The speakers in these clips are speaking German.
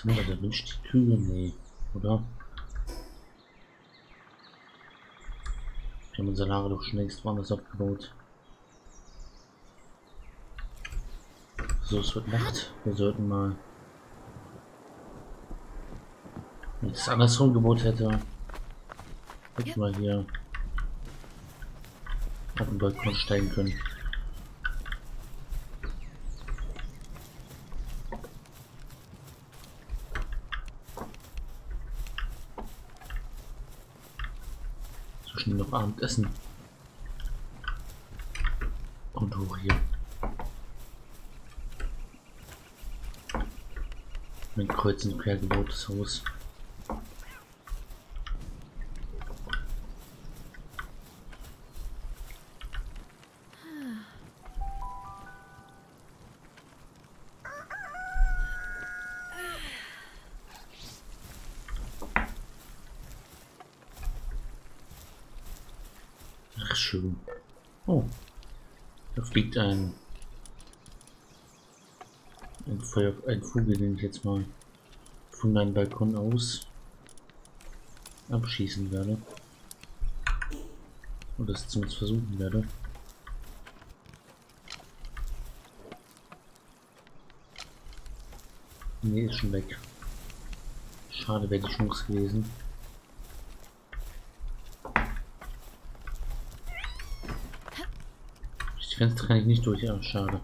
Sind wir da wünscht die Kühe? Nee, oder? Wir haben unser Lager doch schon längst woanders abgebaut. So, es wird Nacht. Wir sollten mal... Wenn ich das andersrum gebaut hätte... Hätten wir hier... auf den Balkon steigen können. Abendessen. Und hoch hier. Mein kreuz und quer gebautes Haus. Ach schön. Oh. Da fliegt ein ein Vogel, den ich jetzt mal von meinem Balkon aus abschießen werde. Oder es zumindest versuchen werde. Nee, ist schon weg. Schade, wäre die Chance gewesen. Das Fenster kann ich nicht durch, ja, schade.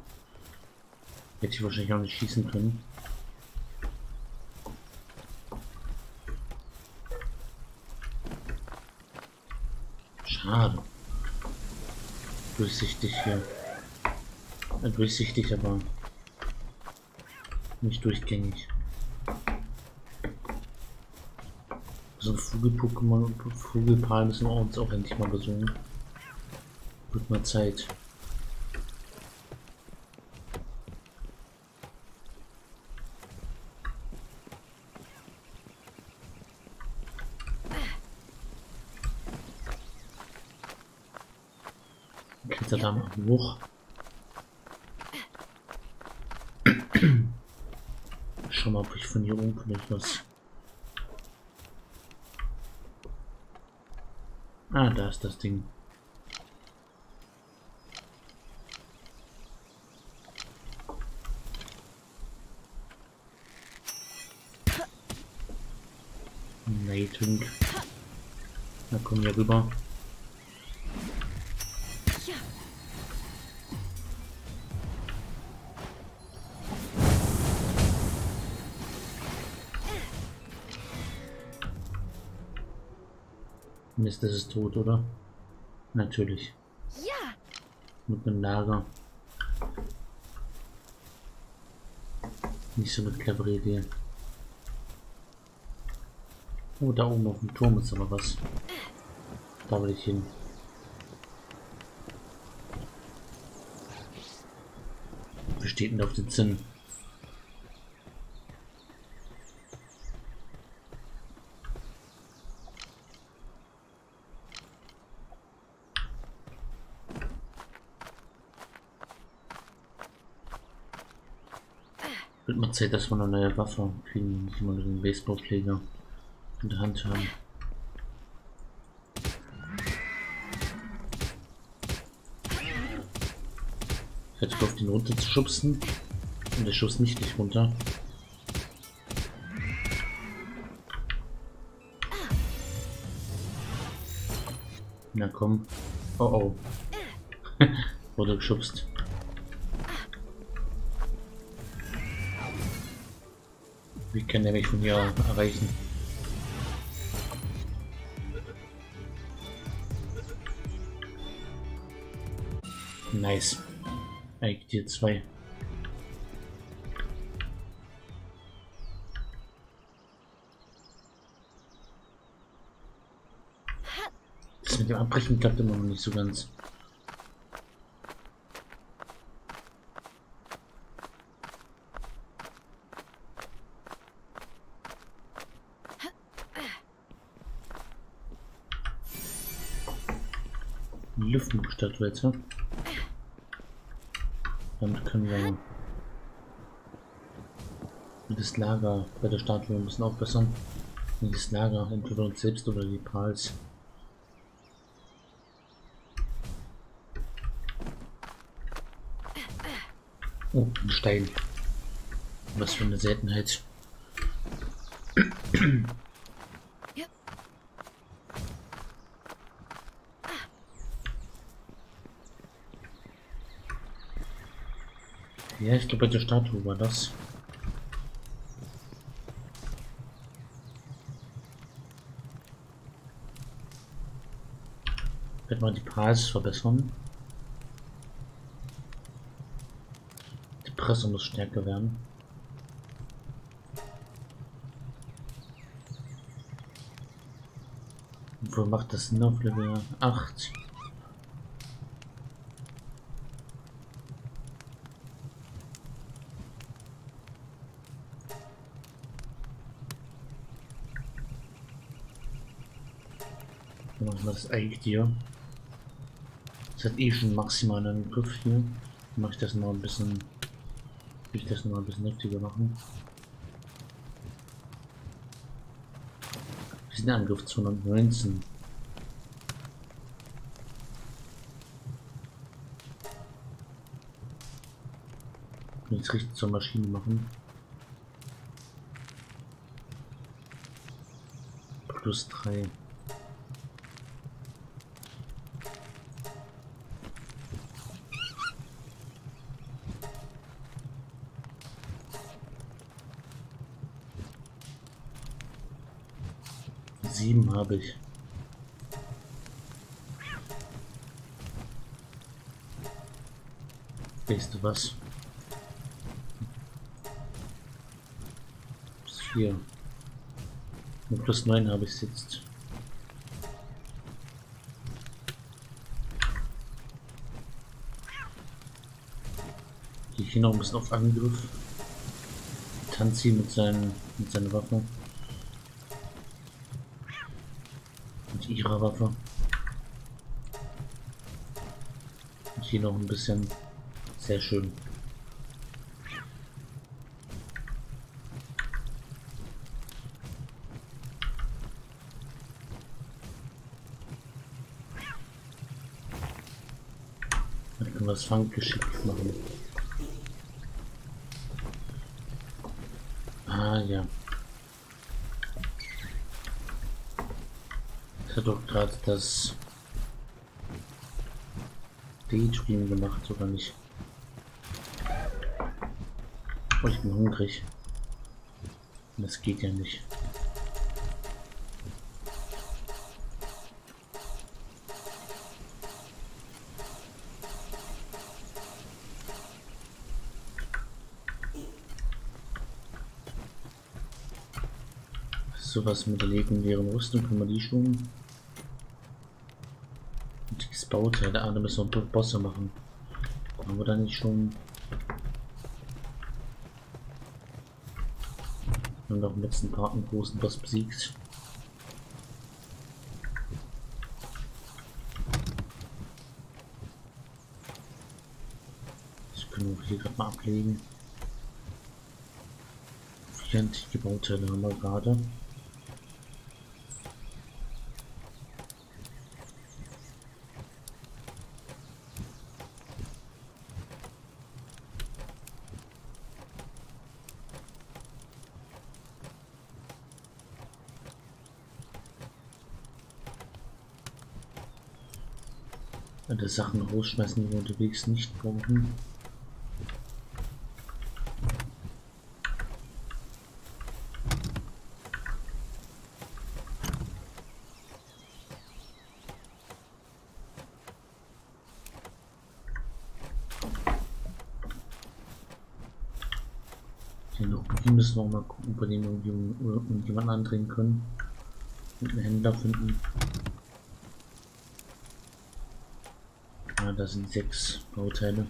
Hätte ich wahrscheinlich auch nicht schießen können. Schade. Durchsichtig hier. Äh, durchsichtig, aber nicht durchgängig. So ein Vogel-Pokémon und Vogelpaar müssen wir uns auch endlich mal besuchen. Wird mal Zeit. Mal hoch. Schau mal, ob ich von hier oben vielleicht was. Ah, da ist das Ding. Nightwing. Da kommen wir rüber. Mist, das ist tot, oder? Natürlich. Ja, Mit einem Lager. Nicht so eine clevere Idee. Oh, da oben auf dem Turm ist aber was. Da will ich hin. Was steht denn auf den Zinnen? Zeit, dass wir eine neue Waffe kriegen, nicht immer nur den Baseballschläger in der Hand haben. Ich hätte gehofft, ihn runter zu schubsen. Und der Schuss nicht gleich runter. Na komm. Oh oh. Wurde geschubst. Wie kann der mich von hier erreichen? Nice. Eigentlich hier zwei. Das mit dem Abbrechen klappt immer noch nicht so ganz. Luftstadtwälzer. Damit können wir das Lager bei der Statue müssen aufbessern. Und das Lager, entweder uns selbst oder die Pals. Oh, ein Stein. Was für eine Seltenheit. Ja, ich glaube der Statue war das. Wird mal die Preise verbessern. Die Presse muss stärker werden. Wo macht das Sinn auf Level 8? Das eigentlich hier. Das hat eh schon maximal einen Griff hier. Mache ich das noch ein bisschen. Ich das noch ein bisschen heftiger machen. Wir sind Angriff 219. Jetzt richtig zur Maschine machen. Plus 3. Sieben habe ich. Weißt du was? Plus vier. Und plus neun habe ich jetzt. Ich hier noch ein bisschen auf Angriff. Tanzi mit seinen mit seiner Waffe. Ihrer Waffe. Und hier noch ein bisschen. Sehr schön. Dann können wir das Fang geschickt machen. Ah ja. Ich hatte doch gerade das Daydream gemacht, sogar nicht. Oh, ich bin hungrig. Das geht ja nicht. Sowas mit der legendären Rüstung können wir die schon. Bauteil, ah, da müssen wir Bosse machen. Haben wir da nicht schon. Und noch im letzten Part einen großen Boss besiegt. Das können wir hier gerade mal ablegen. Vier antike haben wir gerade. Alle Sachen rausschmeißen, die wir unterwegs nicht brauchen. Hier müssen wir mal gucken, ob wir den irgendwie irgendjemand andrehen können. Und einen Händler finden. da sind sechs Bauteile.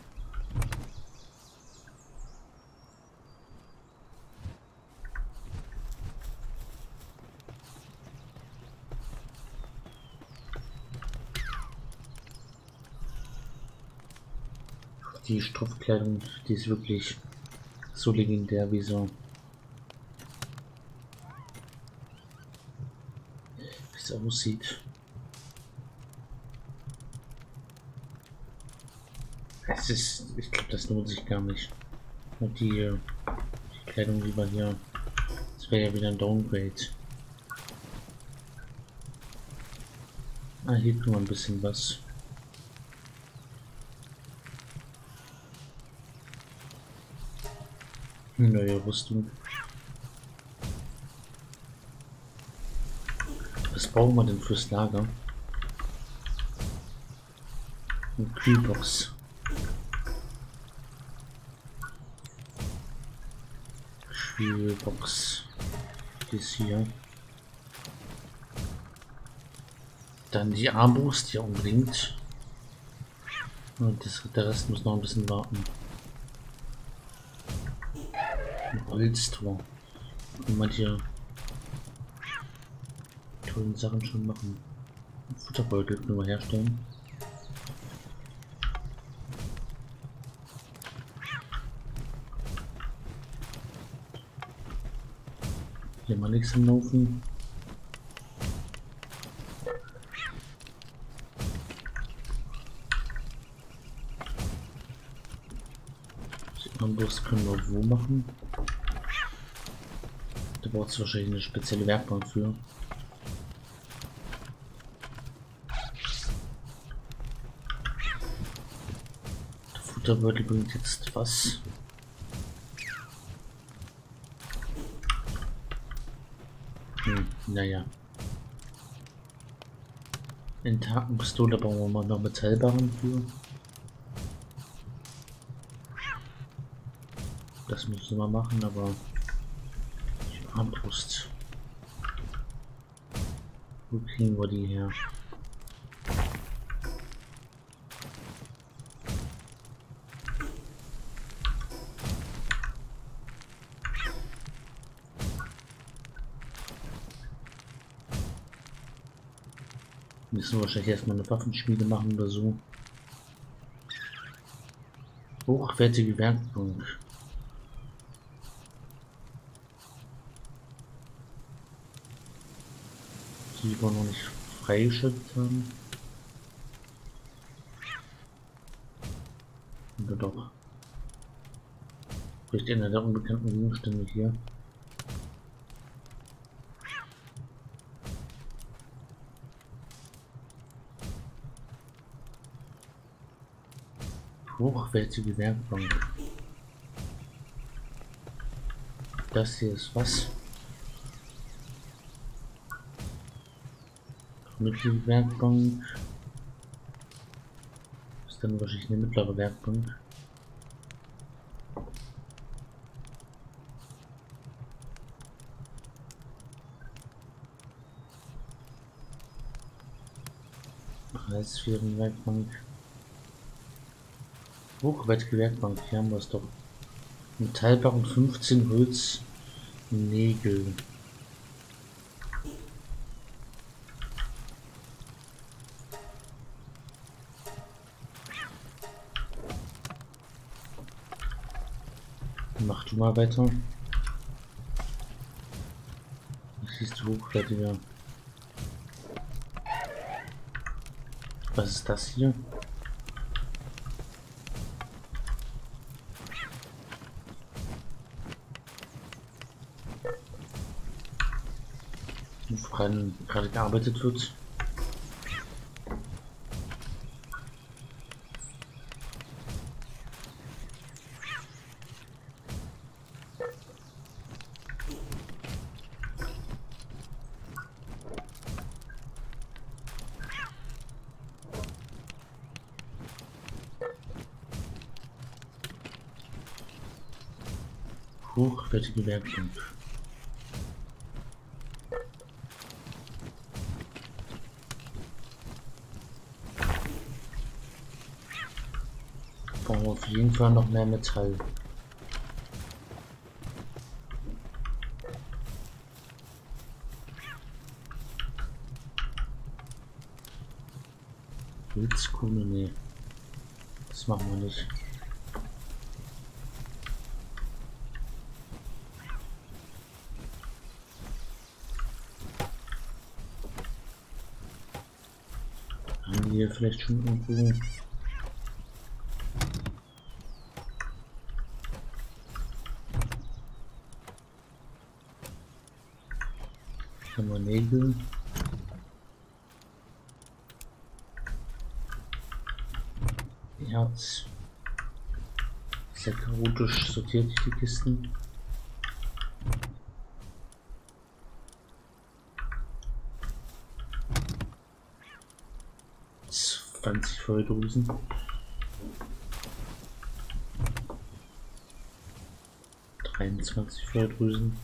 Die Stoffkleidung, die ist wirklich so legendär wie so. Wie es aussieht. Es ist, ich glaube, das lohnt sich gar nicht. Und die, die Kleidung lieber hier. Das wäre ja wieder ein Downgrade. Ah, hier wir ein bisschen was. Neue Rüstung. Was brauchen wir denn fürs Lager? Eine Kühlbox. Die ist hier. Dann die Armbrust hier unbedingt. Und das, der Rest muss noch ein bisschen warten. Ein Holztor. Man hier tollen Sachen schon machen. Futterbeutel können wir herstellen. Hier mal nichts im Laufen. Bus können wir wo machen? Da braucht es wahrscheinlich eine spezielle Werkbank für. Der Futterbeutel bringt jetzt was. Hm, naja. In Takenpistole brauchen wir mal noch Metallbarren für. Das müssen wir machen, aber die Armbrust. Wo kriegen wir die her? Müssen wir wahrscheinlich erstmal eine Waffenschmiede machen oder so. Hochwertige Werkbank. die wir noch nicht freigeschaltet haben. Oder doch. Vielleicht einer der unbekannten Gegenstände hier. Hochwertige Werkbank. Das hier ist was? mittlere Werkbank. ist dann wahrscheinlich eine mittlere Werkbank. Werkbank. Hochwertige hier haben wir es doch. Metallbarren 15 Holz Nägel. Mach du mal weiter. Das ist hochwertiger. Was ist das hier? Woran gerade gearbeitet wird. hochwertige Werkbank. Brauchen wir auf jeden Fall noch mehr Metall. Holzkohle, nee. Das machen wir nicht. hier vielleicht schon irgendwo. Haben wir Nägel. Herz. Sehr chaotisch sortiert die Kisten. 20 Volldrüsen. Dreiundzwanzig Volldrüsen.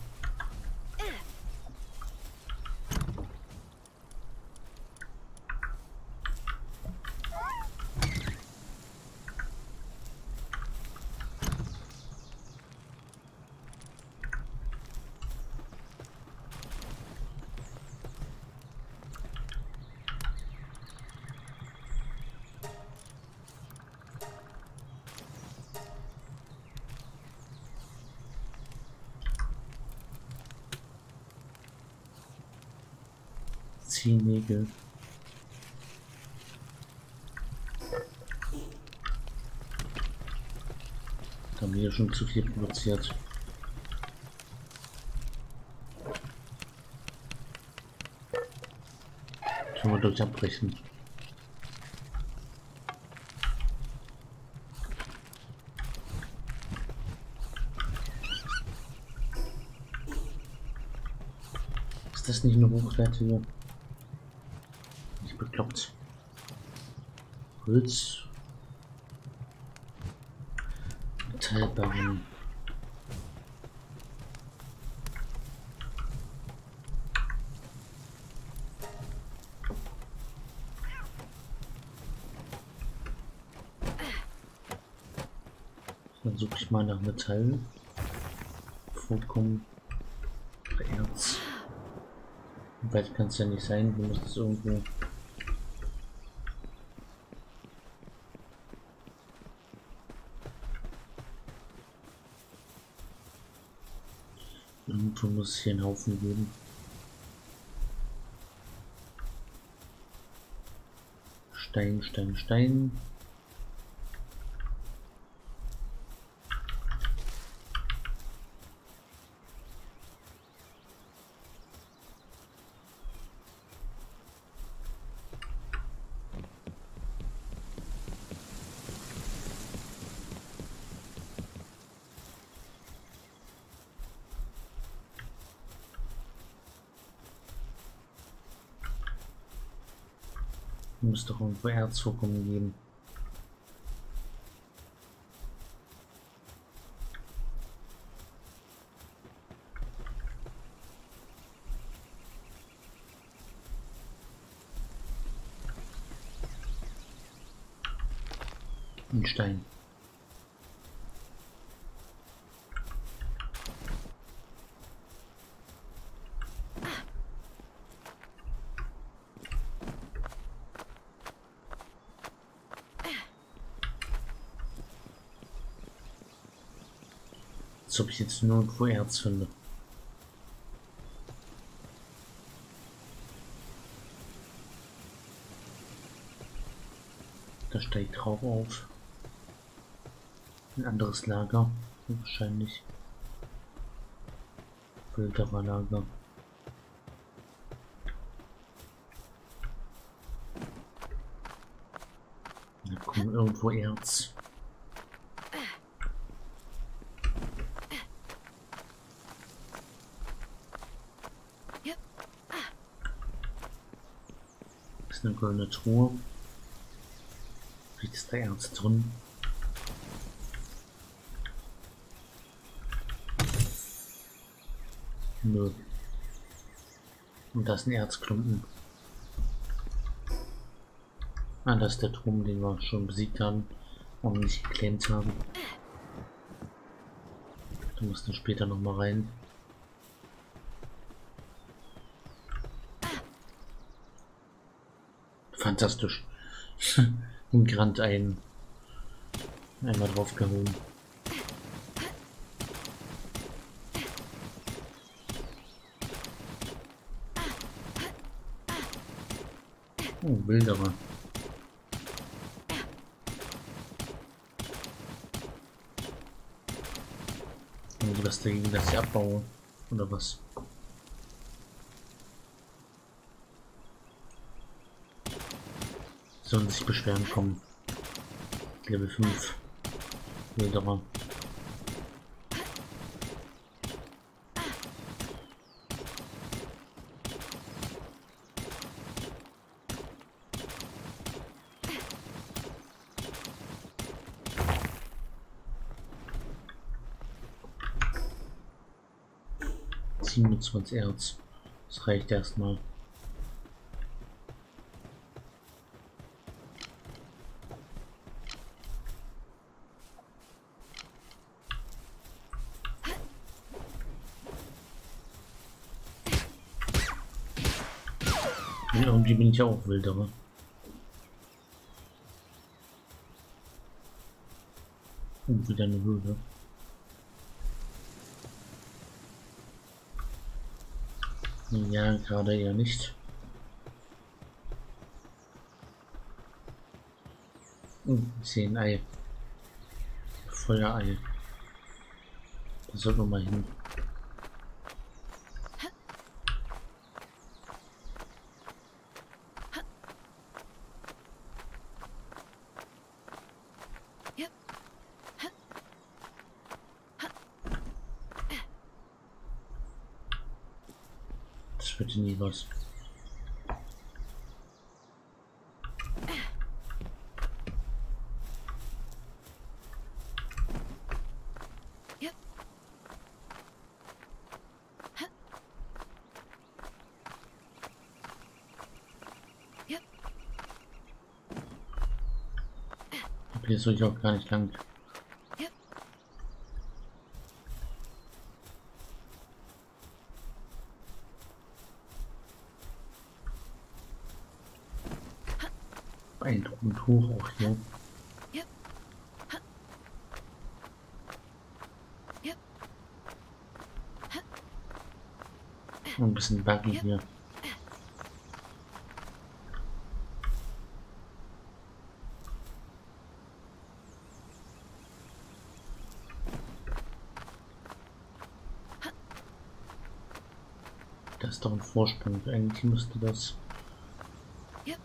Ziehnägel. Da haben wir schon zu viel produziert. Können wir durchabbrechen. Ist das nicht eine hochwertige? Bekloppt. Holz. Metallbarren. Dann suche ich mal nach Metall. Vorkommen. Erz. Weit kann es ja nicht sein, du musst es irgendwo Irgendwo muss es hier einen Haufen geben. Stein, Stein, Stein. Muss doch irgendwo Erzvorkommen geben. Ein Stein. Als ob ich jetzt nirgendwo Erz finde. Da steigt Rauch auf. Ein anderes Lager. Wahrscheinlich. Wilderer Lager. Da kommt irgendwo Erz. Eine goldene Truhe. Vielleicht ist da Erz drin. Nö. Und das ist ein Erzklumpen. Ah, das ist der Turm, den wir schon besiegt haben und nicht geklemmt haben. Da dann später noch mal rein. Fantastisch. Und Grand ein. Einmal draufgehauen. Oh, Wilderer. Haben die was dagegen, dass sie abbauen Oder was? Sollen sich beschweren kommen. Level 5. Wilderer. Siebenundzwanzig Erz. Das reicht erstmal. Ja, irgendwie bin ich ja auch wilderer. Und wieder eine Höhle. Ja, gerade eher nicht. Hm, ich sehe ein Ei. Feuerei. Da sollten wir mal hin. Das wird nie was. Hier soll ich auch gar nicht lang. Beeindruckend hoch auch hier. Ein bisschen buggy hier. Ein Vorsprung. Eigentlich müsste das. Ja.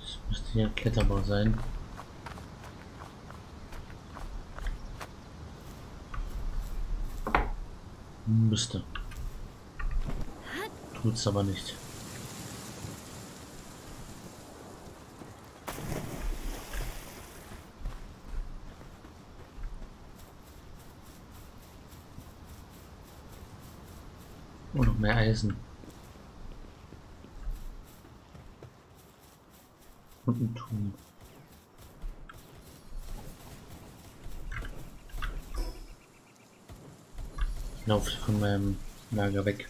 Das müsste ja kletterbar sein. Müsste. Tut's aber nicht. Und noch mehr Eisen. Turm. Ich von meinem Lager weg.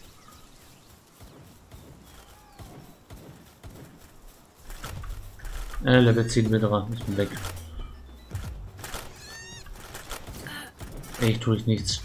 Äh, Level 10 wieder. Ich bin weg. Ich tue ich nichts.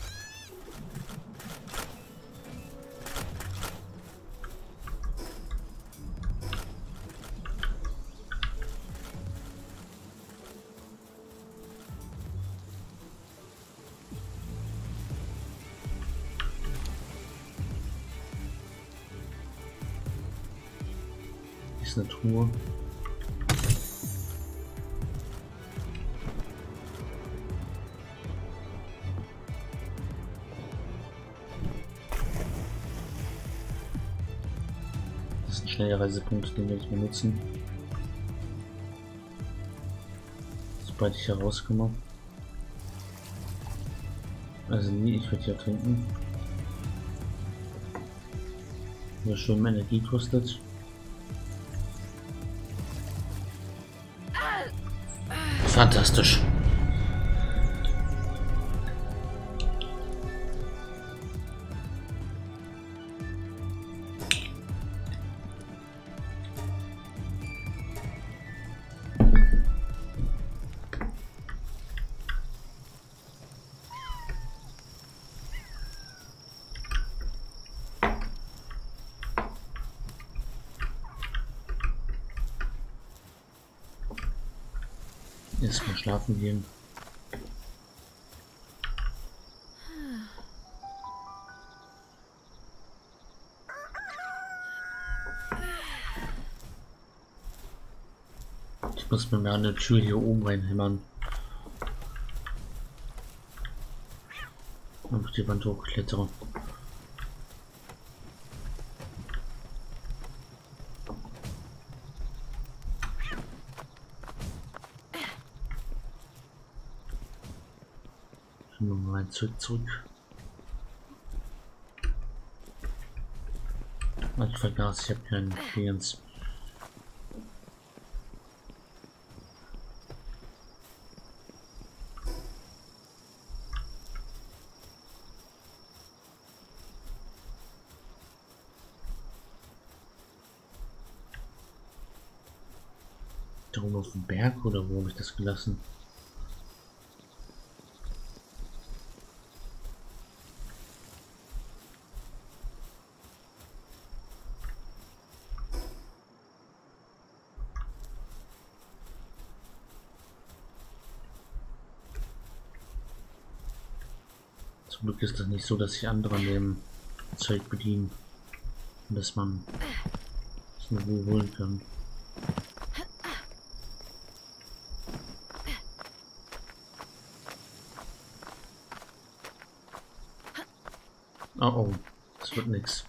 Reisepunkt, den wir jetzt benutzen. Sobald ich herauskomme. Also nie, ich werde hier trinken. Hier schön Energie kostet. Fantastisch. Muss mir mal eine Tür hier oben reinhämmern. Und die Wand hochklettern. Nochmal zurück, zurück. Ich vergaß, ich habe keinen Dingens. Da oben auf dem Berg oder wo habe ich das gelassen? Zum Glück ist das nicht so, dass sich andere an dem Zeug bedienen. Dass man es nur wo holen kann. Oh oh, das wird nix.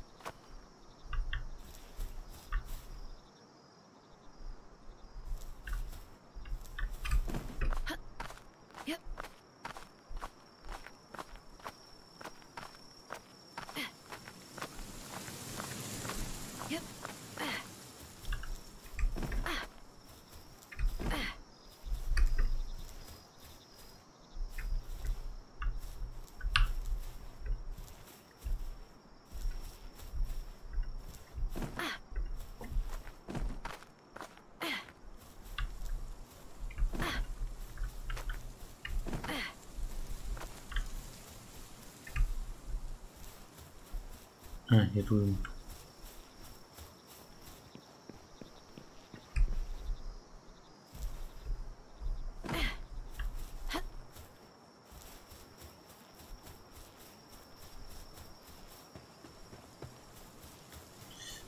Ah, hier drüben.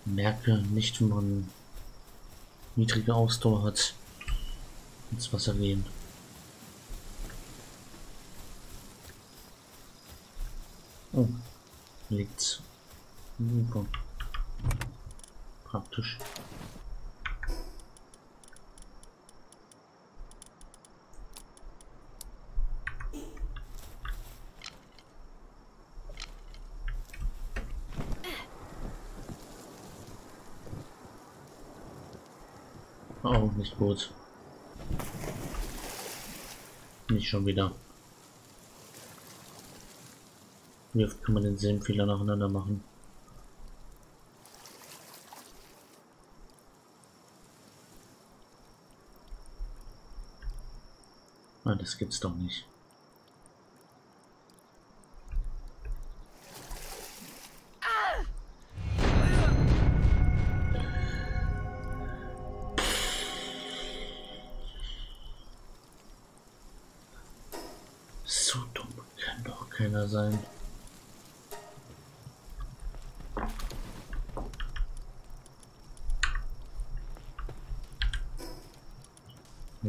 Merke nicht, wenn man niedrige Ausdauer hat, ins Wasser gehen. Oh, liegt's. Super. Praktisch. Oh, nicht gut. Nicht schon wieder. Wie oft kann man denselben Fehler nacheinander machen? Ah, das gibt's doch nicht.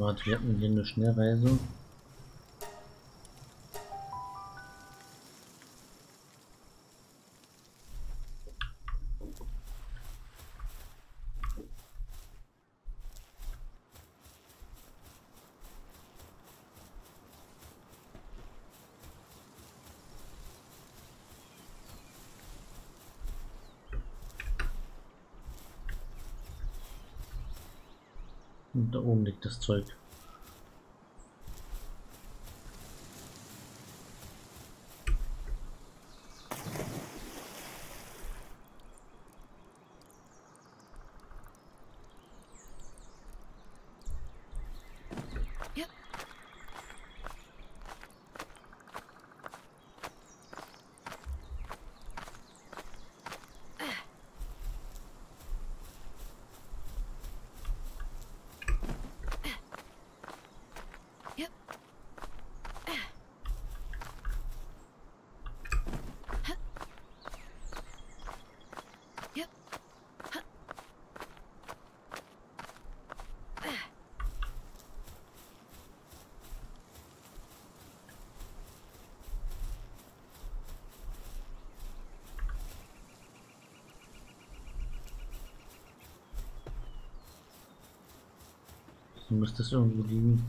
Warte, wir hatten hier eine Schnellreise. Und da oben liegt das Zeug. Muss das irgendwo liegen?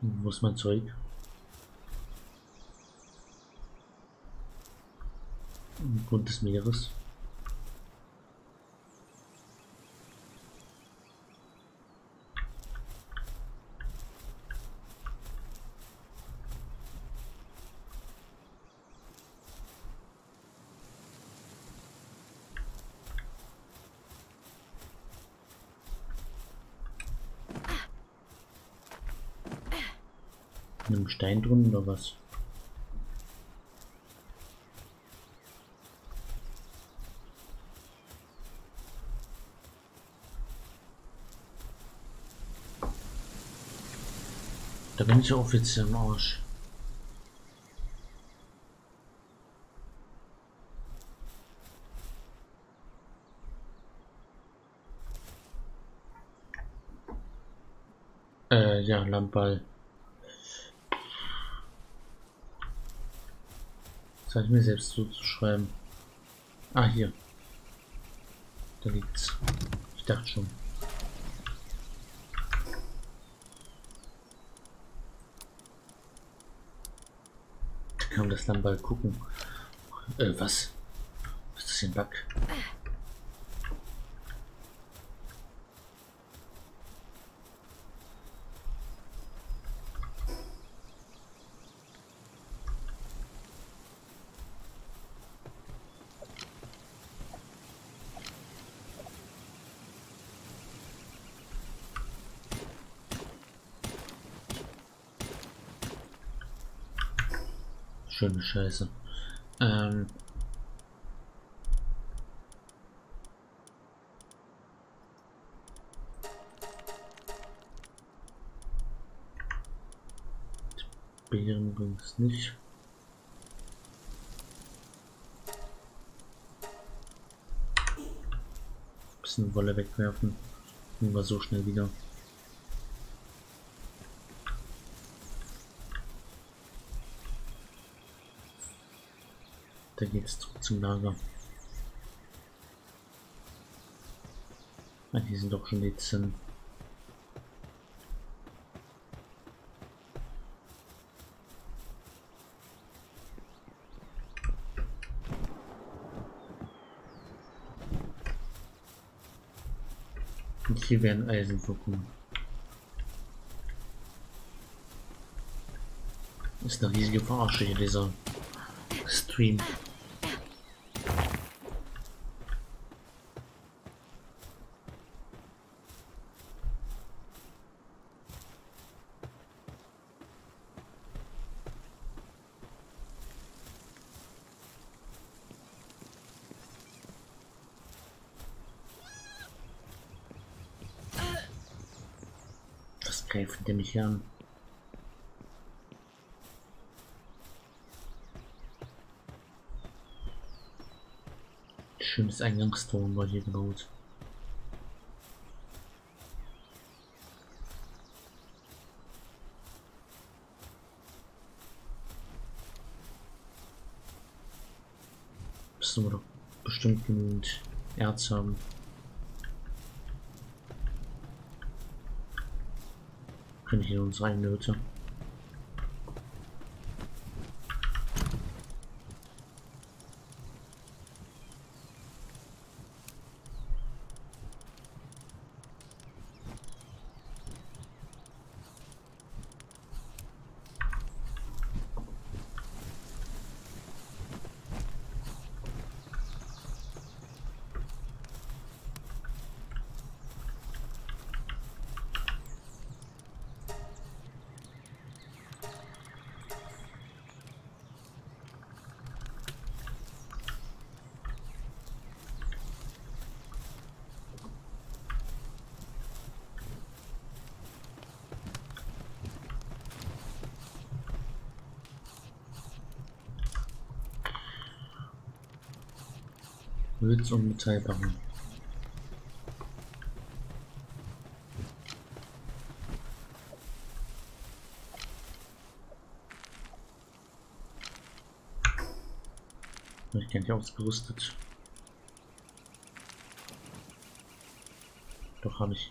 Wo ist mein Zeug? Grund des Meeres. Mit Stein drin oder was? Da bin ich offiziell im Arsch. Äh, ja, Lammball. Soll ich mir selbst zuzuschreiben? Ah, hier. Da liegt's. Ich dachte schon. Da kann das dann bald gucken. Äh, was? Was ist das hier ein Bug? Schöne Scheiße. Ähm. Beeren bringt es nicht. Bisschen Wolle wegwerfen. Und war so schnell wieder. Da geht's zurück zum Lager. Ah, hier sind doch schon die Zinnen. Und hier werden Eisen vorkommen. Ist eine riesige Verarsche hier, dieser Stream. Was an? Schönes Eingangstor war hier gebaut. Müssen bestimmt genügend Erz haben. Können hier uns rein, Holz und Metall bauen. Ich bin ja ausgerüstet. Doch habe ich.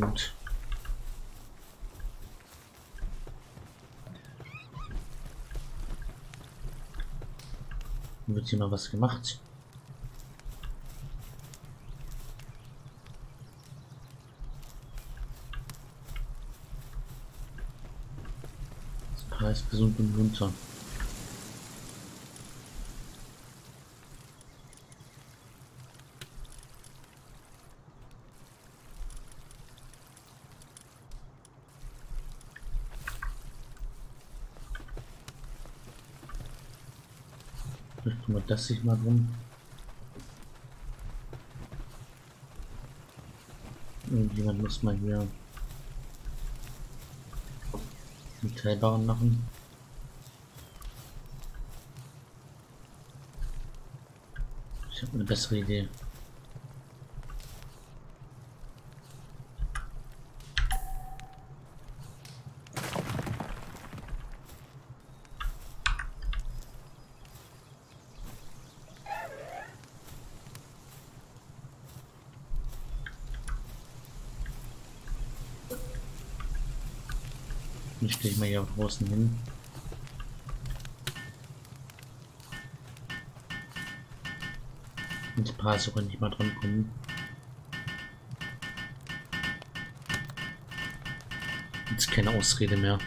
Gut. Wird hier mal was gemacht? Das ist gesund und munter. Vielleicht kümmert das sich mal drum. Irgendjemand muss mal hier Metallbaren machen. Ich habe eine bessere Idee. Ich stehe mal hier draußen hin. Und die paar sogar nicht mal dran kommen. Jetzt keine Ausrede mehr.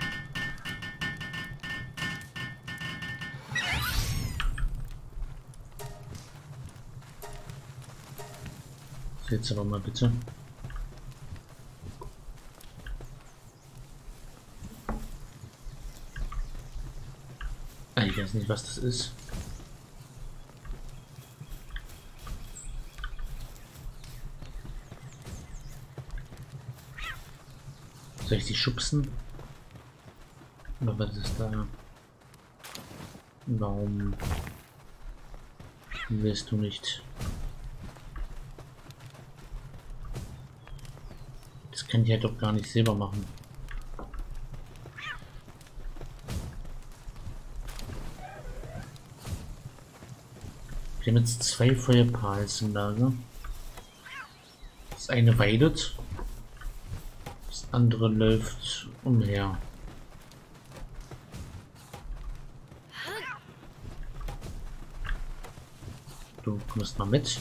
Jetzt aber mal bitte. Ich weiß nicht, was das ist. Soll ich sie schubsen? Oder was ist da? Warum willst du nicht? Das kann ich halt doch gar nicht selber machen. Wir haben jetzt zwei Feuerpals im Lager. Das eine weidet, das andere läuft umher. Du kommst mal mit.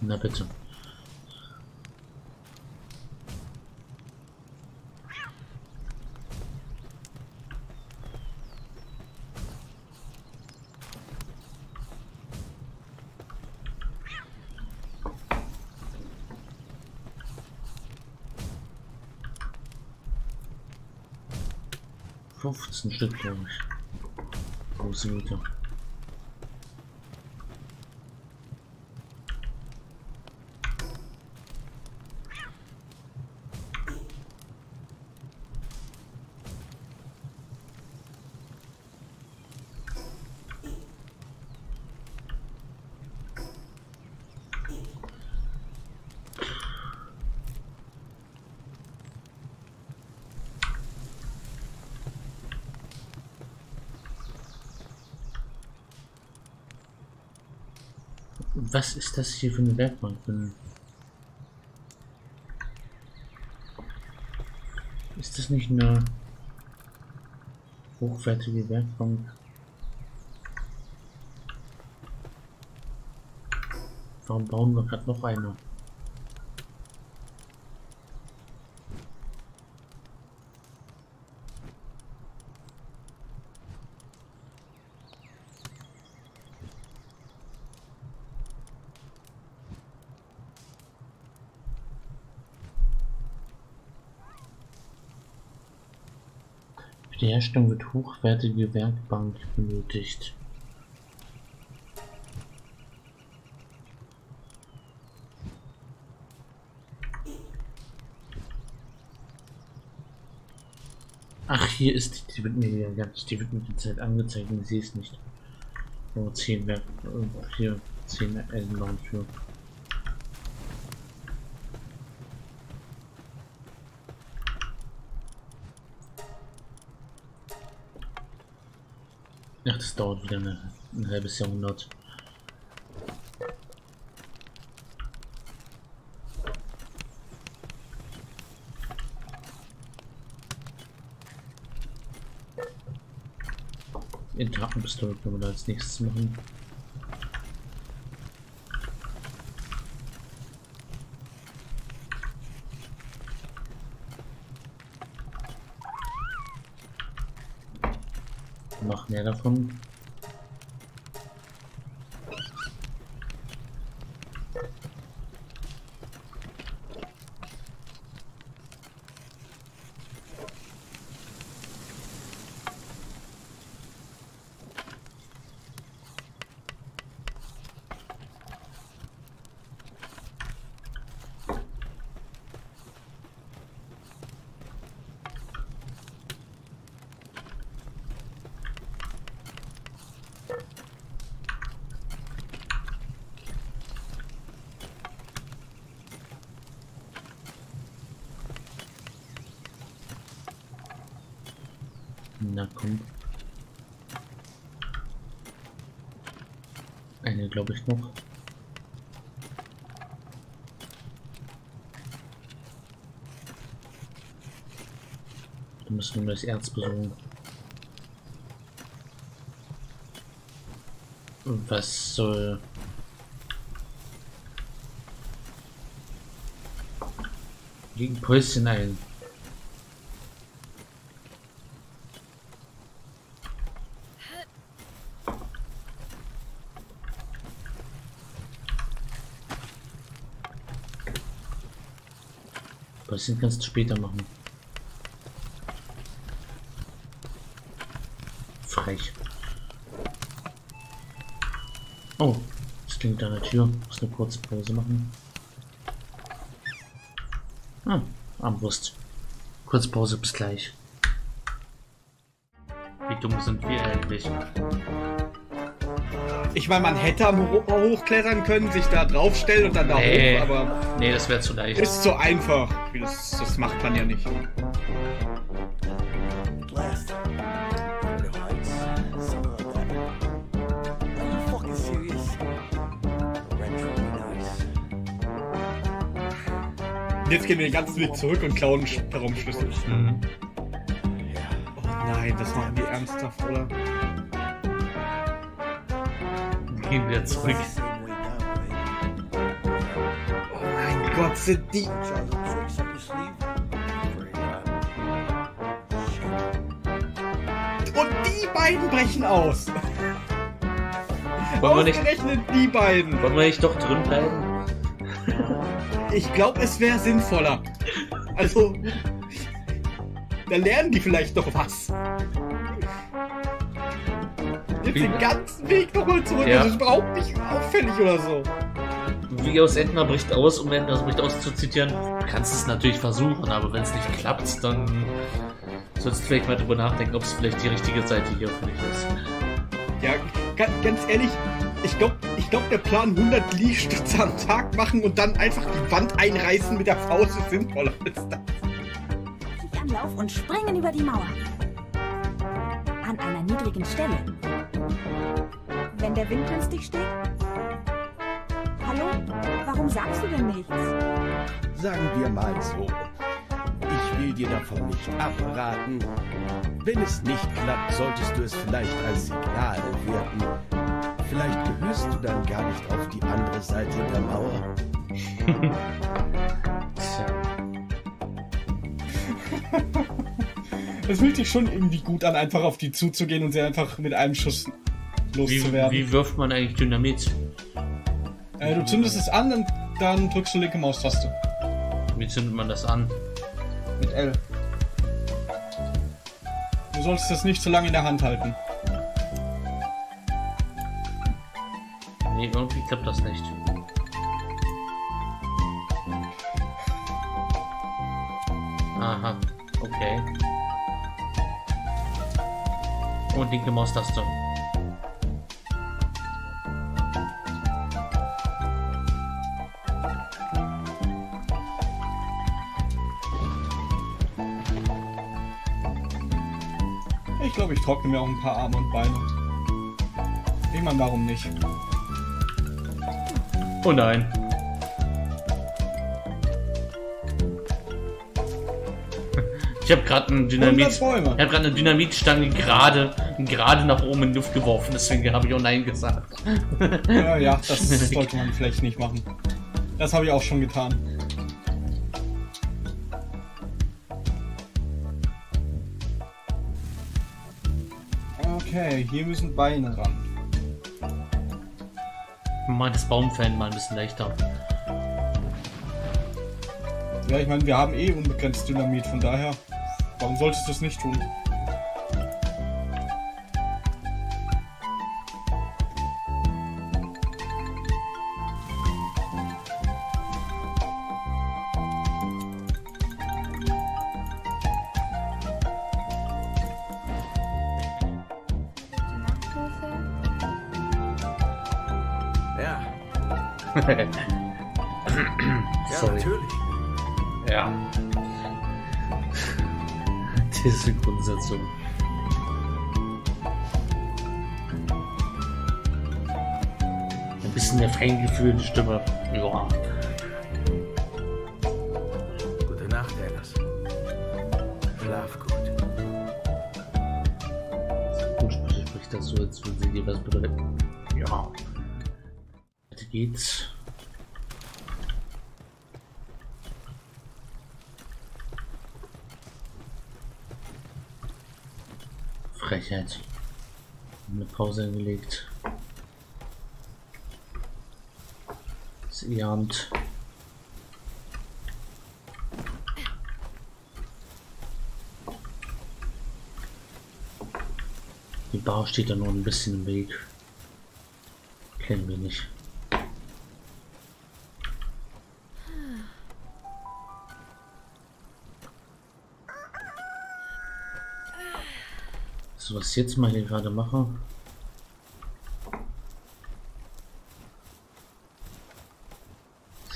Na bitte. Fünfzehn Stück, glaube ich. Große Güte. Was ist das hier für eine Werkbank? Ist das nicht eine hochwertige Werkbank? Warum bauen wir gerade noch eine? die Herstellung wird hochwertige Werkbank benötigt. Ach, hier ist die, die wird mir ja ganz, die wird mir die Zeit angezeigt und ich sehe es nicht. Oh, 10 Werk, äh, hier 10 Eisenbahn für. Ach, das dauert wieder eine, ein halbes Jahrhundert. Interakenpistole können wir da als nächstes machen. Noch mehr davon. Na komm. Eine glaube ich noch. Da müssen wir nur das Erz besuchen. Was soll... Gegen Päuschen ein. Päuschen kannst du später machen. Frech. Oh, es klingt an der Tür. Muss eine kurze Pause machen. Ah, Armbrust. Kurze Pause, bis gleich. Wie dumm sind wir eigentlich? Ich meine, man hätte am Ho hochklettern können, sich da draufstellen und dann da Nee. hoch, aber Nee, das wäre zu leicht. ist so einfach. Das, das macht man ja nicht. Jetzt gehen wir den ganzen Weg zurück und klauen Raumschlüssel. Mhm. Oh nein, das machen die ernsthaft, oder? Gehen wir zurück. Oh mein Gott, sind die... beiden brechen aus. Wollen wir nicht, Ausgerechnet die beiden. wollen wir nicht doch drin bleiben? Ich glaube, es wäre sinnvoller. Also, da lernen die vielleicht noch was. Jetzt den ganzen Weg nochmal zurück. Ja. Das ist überhaupt nicht auffällig oder so. Wie aus Entner bricht aus, um Entner bricht aus zu zitieren, kannst es natürlich versuchen, aber wenn es nicht klappt, dann sollst du vielleicht mal drüber nachdenken, ob es vielleicht die richtige Seite hier für dich ist. Ja, ga- ganz ehrlich, ich glaube, ich glaub, der Plan 100 Liegestütze am Tag machen und dann einfach die Wand einreißen mit der Faust ist sinnvoller als das. Sich Anlauf und springen über die Mauer. An einer niedrigen Stelle. Wenn der Wind günstig steht? Hallo? Warum sagst du denn nichts? Sagen wir mal so. Dir davon nicht abraten. Wenn es nicht klappt, solltest du es vielleicht als Signal werten. Vielleicht gehörst du dann gar nicht auf die andere Seite der Mauer. Tja, Es fühlt sich schon irgendwie gut an, einfach auf die zuzugehen und sie einfach mit einem Schuss wie, loszuwerden. wie wirft man eigentlich Dynamit? Äh, du zündest es an und dann drückst du linke Maustaste. Wie zündet man das an? Mit L. Du solltest das nicht zu lange in der Hand halten. Nee, irgendwie klappt das nicht. Aha, okay. Und linke Maustaste. Trockne mir auch ein paar Arme und Beine. Ich meine, warum nicht? Oh nein. Ich habe gerade einen 100 Dynamit. Ich habe gerade eine Dynamitstange gerade gerade nach oben in die Luft geworfen, deswegen habe ich auch nein gesagt. Ja, ja, das sollte man vielleicht nicht machen. Das habe ich auch schon getan. Okay, hier müssen Beine ran. Mal das Baumfällen mal ein bisschen leichter. Ja, ich meine, wir haben eh unbegrenzt Dynamit, von daher, warum solltest du es nicht tun? Bisschen mehr feingefühlte Stimme. Ja. Gute Nacht, Alice. Schlaf gut. Gut, spricht spricht das so, als würde sie dir was bedeuten. Ja. Weiter geht's. Frechheit. Eine Pause gelegt. Ist eh Abend. Die Bar steht da nur ein bisschen im Weg. Kennen wir nicht. So, was ich jetzt mal hier gerade mache.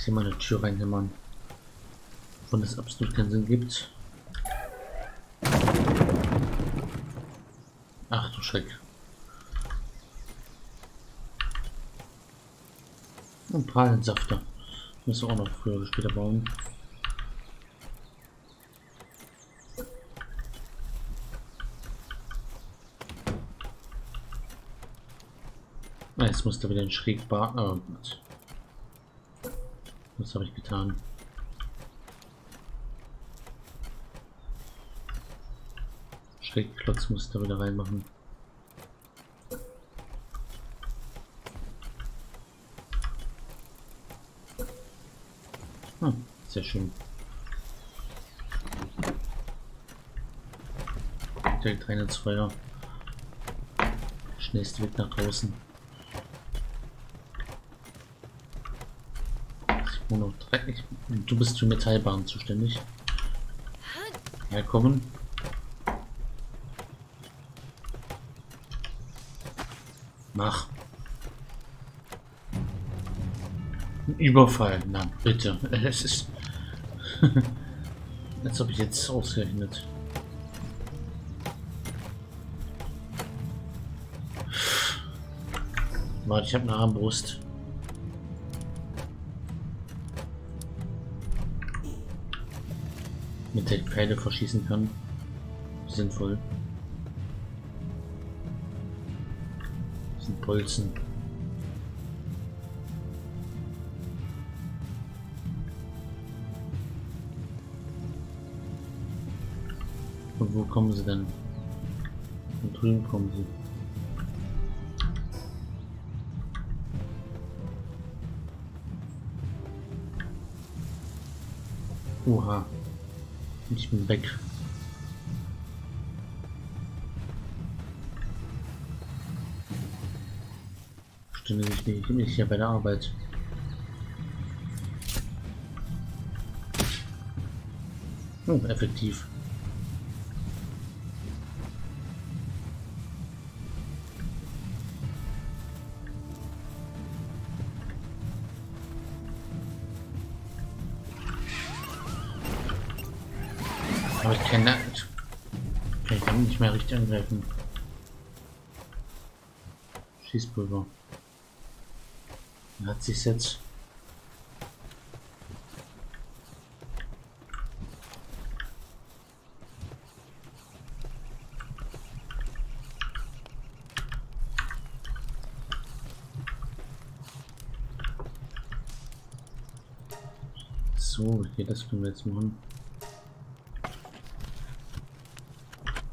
Hier mal eine Tür reinhämmern. Von das absolut keinen Sinn gibt. Ach du Schreck. Und Palensafter. Müssen wir auch noch früher oder später bauen. Ah, jetzt muss da wieder ein Schrägbar. Oh Was habe ich getan? Schrägklotz muss da wieder reinmachen. Hm, sehr schön. Direkt rein ins Feuer. Schnellste Weg nach draußen. Drei. Ich, du bist für Metallbahn zuständig. Herkommen. Mach. Ein Überfall. Na bitte. Es ist. Als ob ich jetzt ausgerechnet. Warte, ich habe eine Armbrust. Mit der Pfeile verschießen kann. Sinnvoll. Das sind Bolzen. Und wo kommen sie denn? Von drüben kommen sie. Oha. Ich bin weg. Stimmt nicht, ich bin nicht hier bei der Arbeit. Oh, effektiv. Nicht angreifen. Schießpulver. Hat sich jetzt. So, okay, das können wir jetzt machen.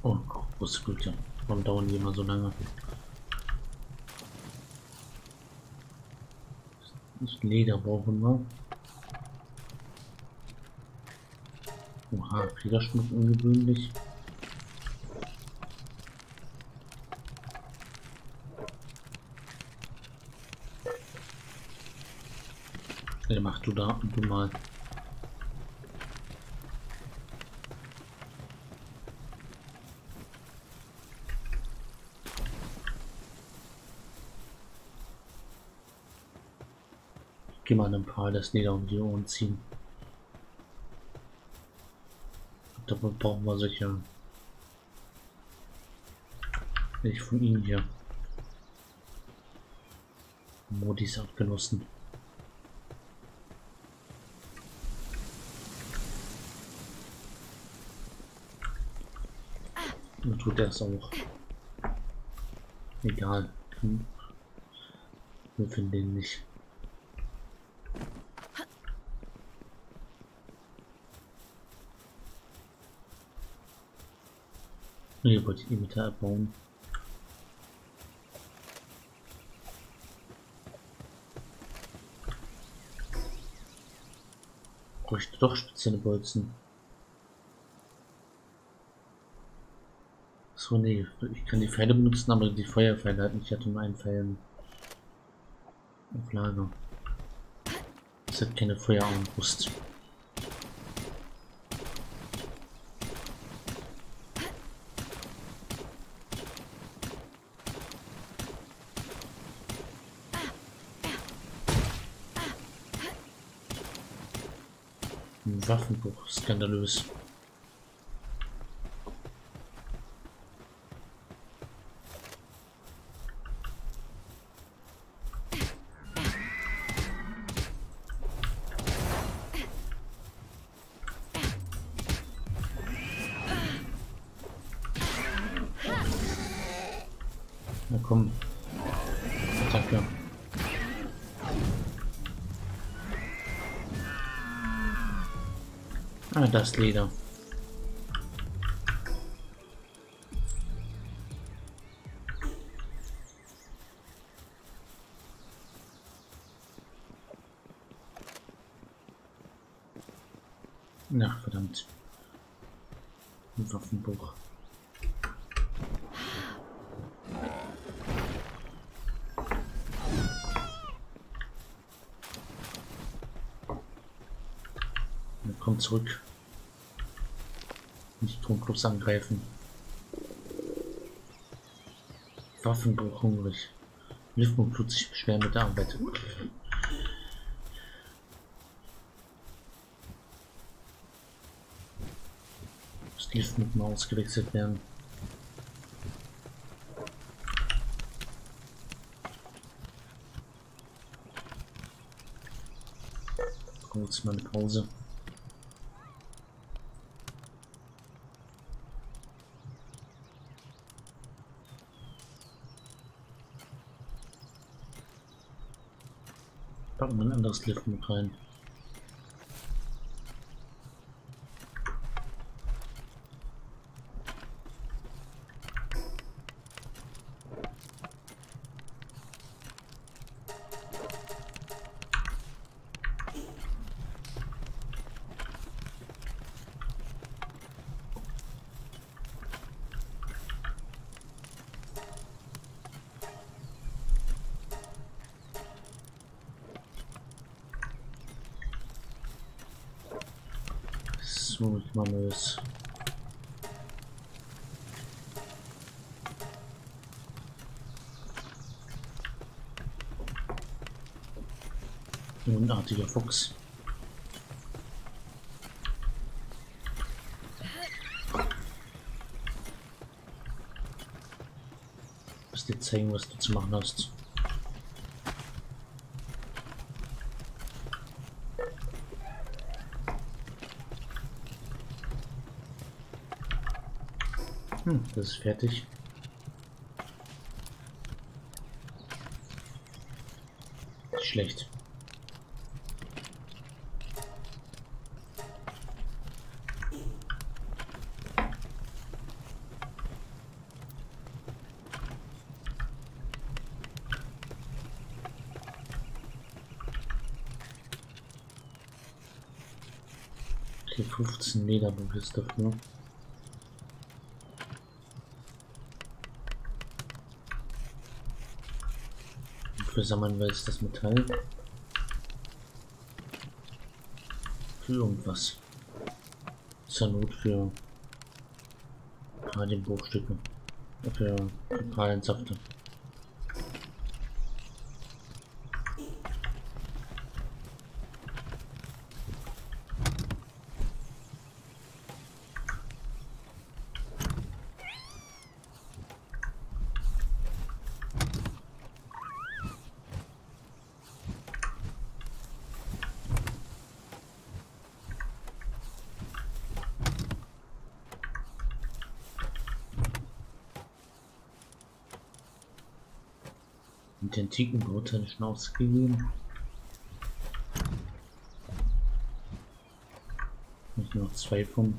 Oh, große Güte. Warum dauern die immer so lange? Das Leder brauchen wir. Oha, Federschmuck ungewöhnlich. Ja, mach du da du mal. Geh mal ein paar das Leder um die Ohren ziehen. Dafür brauchen wir solche. Nicht von Ihnen hier. Modis abgenossen. Und tut er es auch. Egal. Hm. Wir finden den nicht. Hier wollte ich ihn mit abbauen. Bräuchte doch spezielle Bolzen. So, nee, ich kann die Pfeile benutzen, aber die Feuerpfeile halt nicht. Ich hatte nur einen Pfeil auf Lager. Es hat keine Feuerarmbrust. Skandalös. Das Leder. Na, verdammt. Ein Waffenbuch. Kommt zurück. Tonklubs angreifen. Waffenbruch hungrig. Liftmut tut sich schwer mit der Arbeit. Muss Liftmut mal ausgewechselt werden. Kurz mal eine Pause. Packen wir ein anderes Lift mit rein. Unartiger Fuchs. Lass dir zeigen, was du zu machen hast. Hm, das ist fertig. Schlecht. Okay, 15 Lederbuch ist dafür. Wofür sammeln wir jetzt das Metall? Für irgendwas. Zur Not für Radienbruchstücke. Für Perlensafte. Und den antiken Bauteil schon ausgegeben. Nicht noch zwei von.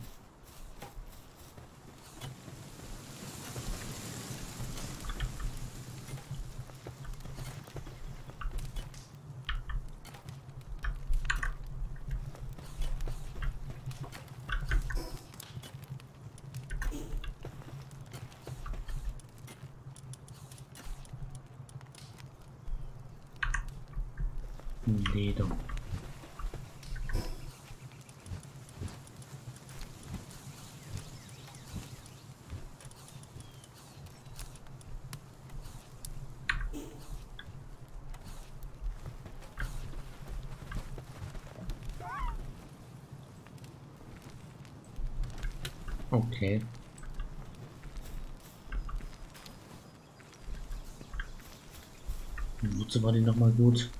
Leder. Okay. Wozu war die noch mal gut?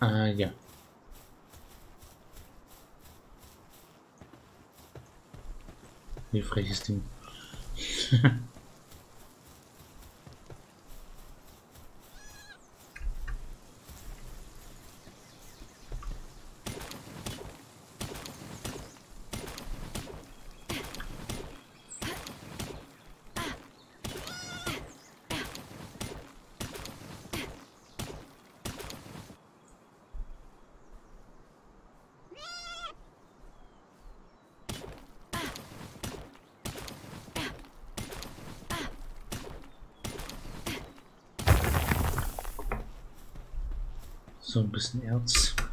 Ah, ja. Wie frech ist Ding. So ein bisschen Erz.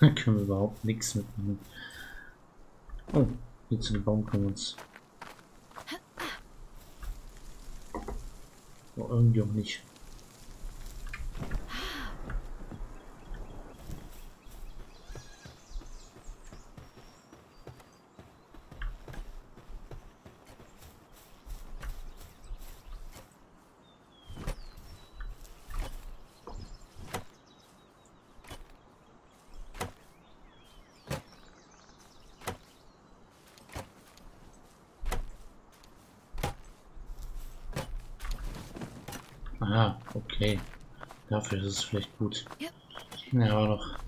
Da können wir überhaupt nichts mitnehmen. Oh, hier zu dem Baum können wir uns. Oh, irgendwie auch nicht. Ah, okay. Dafür ist es vielleicht gut. Ja, aber noch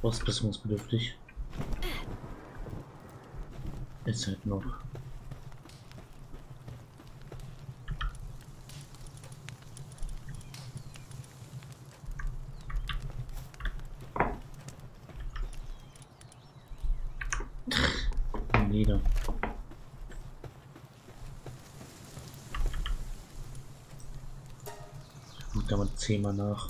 ausbesserungsbedürftig. Ist halt noch. Nieder. Zehnmal nach.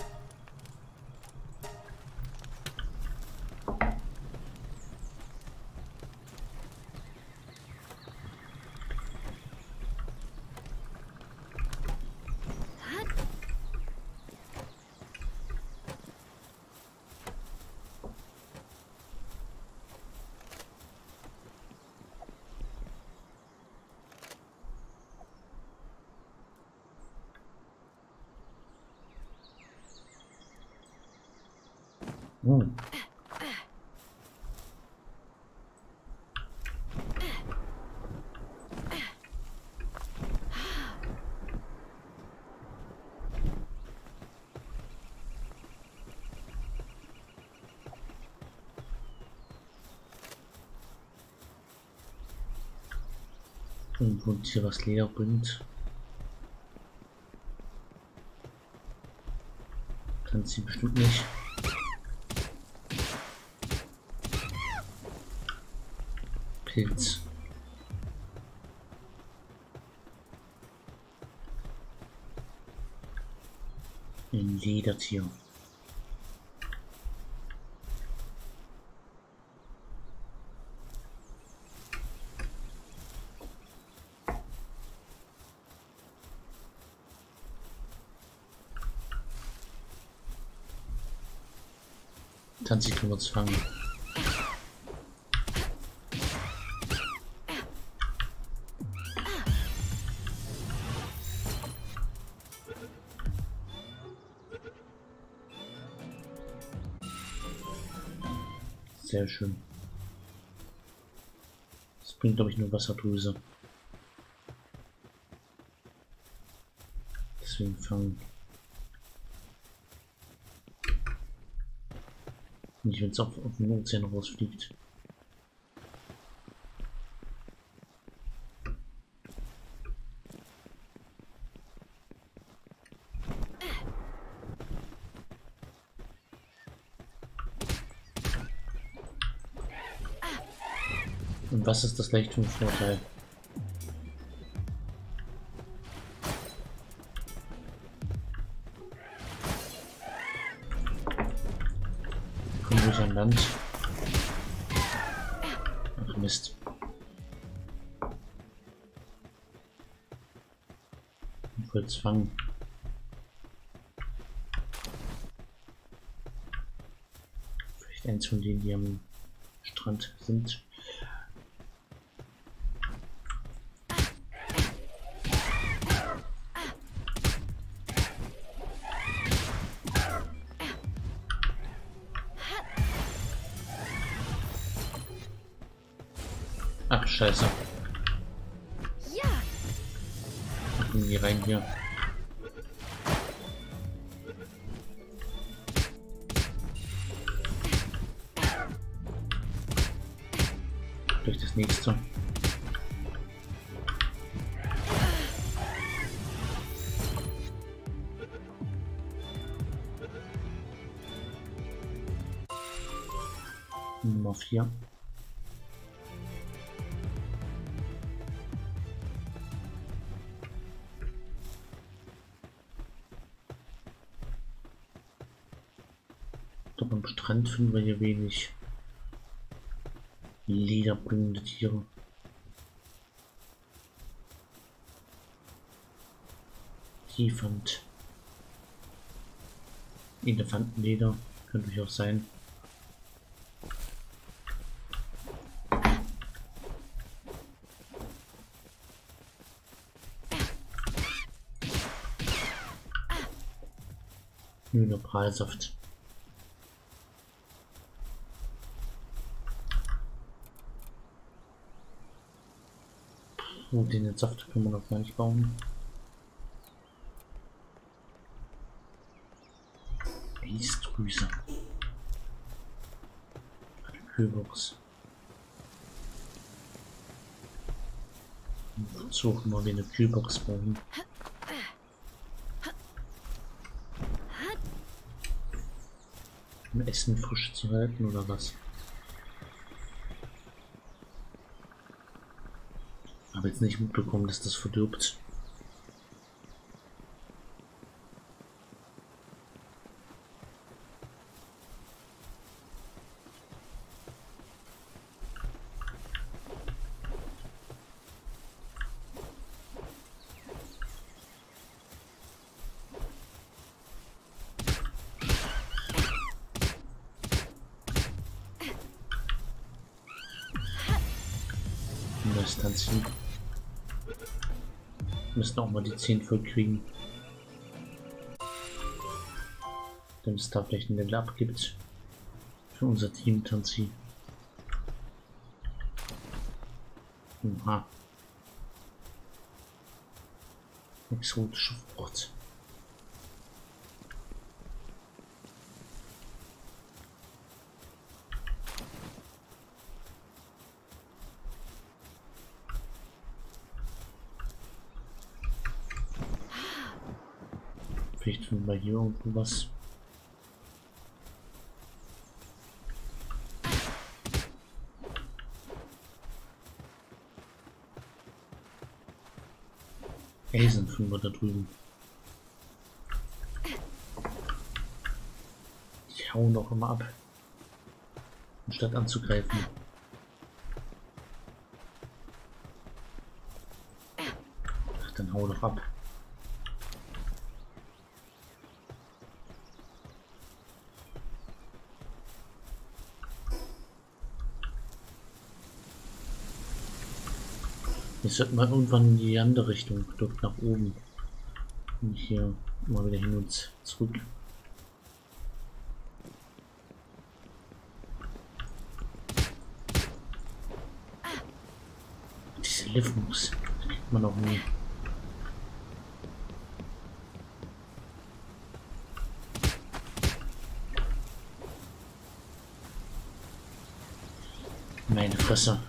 und hier was leer bringt. Kann sie bestimmt nicht. Pilz. Ein Ledertier. 20 können wir uns fangen. Sehr schön. Das bringt, glaube ich, nur Wasserdrüse. Deswegen fangen. Nicht, wenn es auf, auf den Ozean rausfliegt. Und was ist das leicht vom Vorteil? Fangen. Vielleicht eins von denen, die am Strand sind. Strand finden wir hier wenig lederbringende Tiere. Tiefand. Elefantenleder könnte durchaus sein. Hühnerpralsaft. Oh, den Saft können wir noch gar nicht bauen. Eisdrüse. Kühlbox. Versuchen wir, eine Kühlbox bauen. Um Essen frisch zu halten oder was? Jetzt nicht mitbekommen, dass das verdirbt. Das dann ziehen. Müssen auch mal die 10 voll kriegen. Damit es da vielleicht ein Level abgibt. Für unser Team Tanzi. Oha. Exotische Frucht. Vielleicht finden wir hier irgendwo was. Eisen finden wir da drüben. Ich hau noch immer ab. Anstatt anzugreifen. Ach, dann hau doch ab. Jetzt sollten wir irgendwann in die andere Richtung, dort nach oben. Und hier mal wieder hin und zurück. Diese Liftmus kriegt man auch nie. Meine Fresse.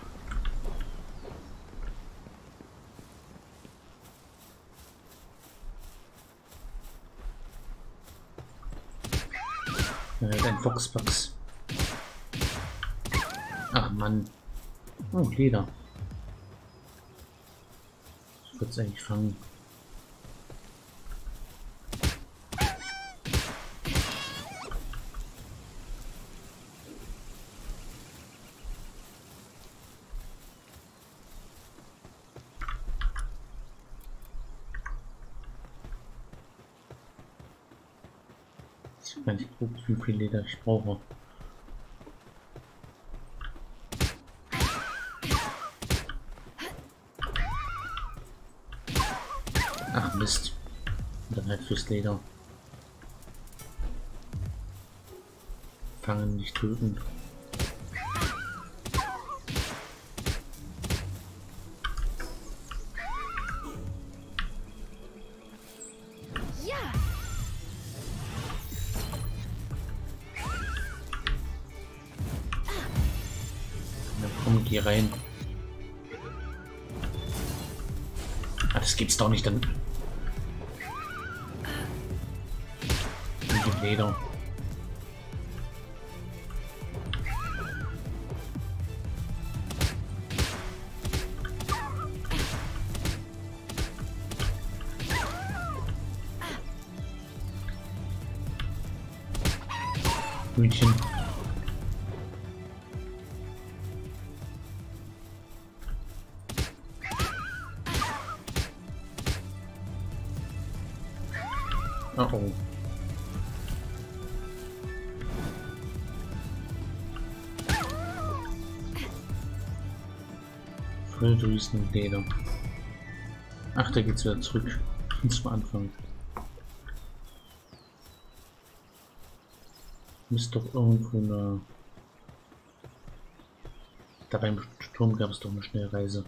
Foxbox. Ach Mann. Oh, Leder. Ich würde es eigentlich fangen. Ich weiß nicht, wie viel Leder ich brauche. Ach Mist. Dann halt fürs Leder. Fangen, nicht töten. Komm, Frühdrüsenleder. Ach, da geht's wieder zurück zum Anfang. Müsste doch irgendwo eine. Da beim Sturm gab es doch eine Schnellreise.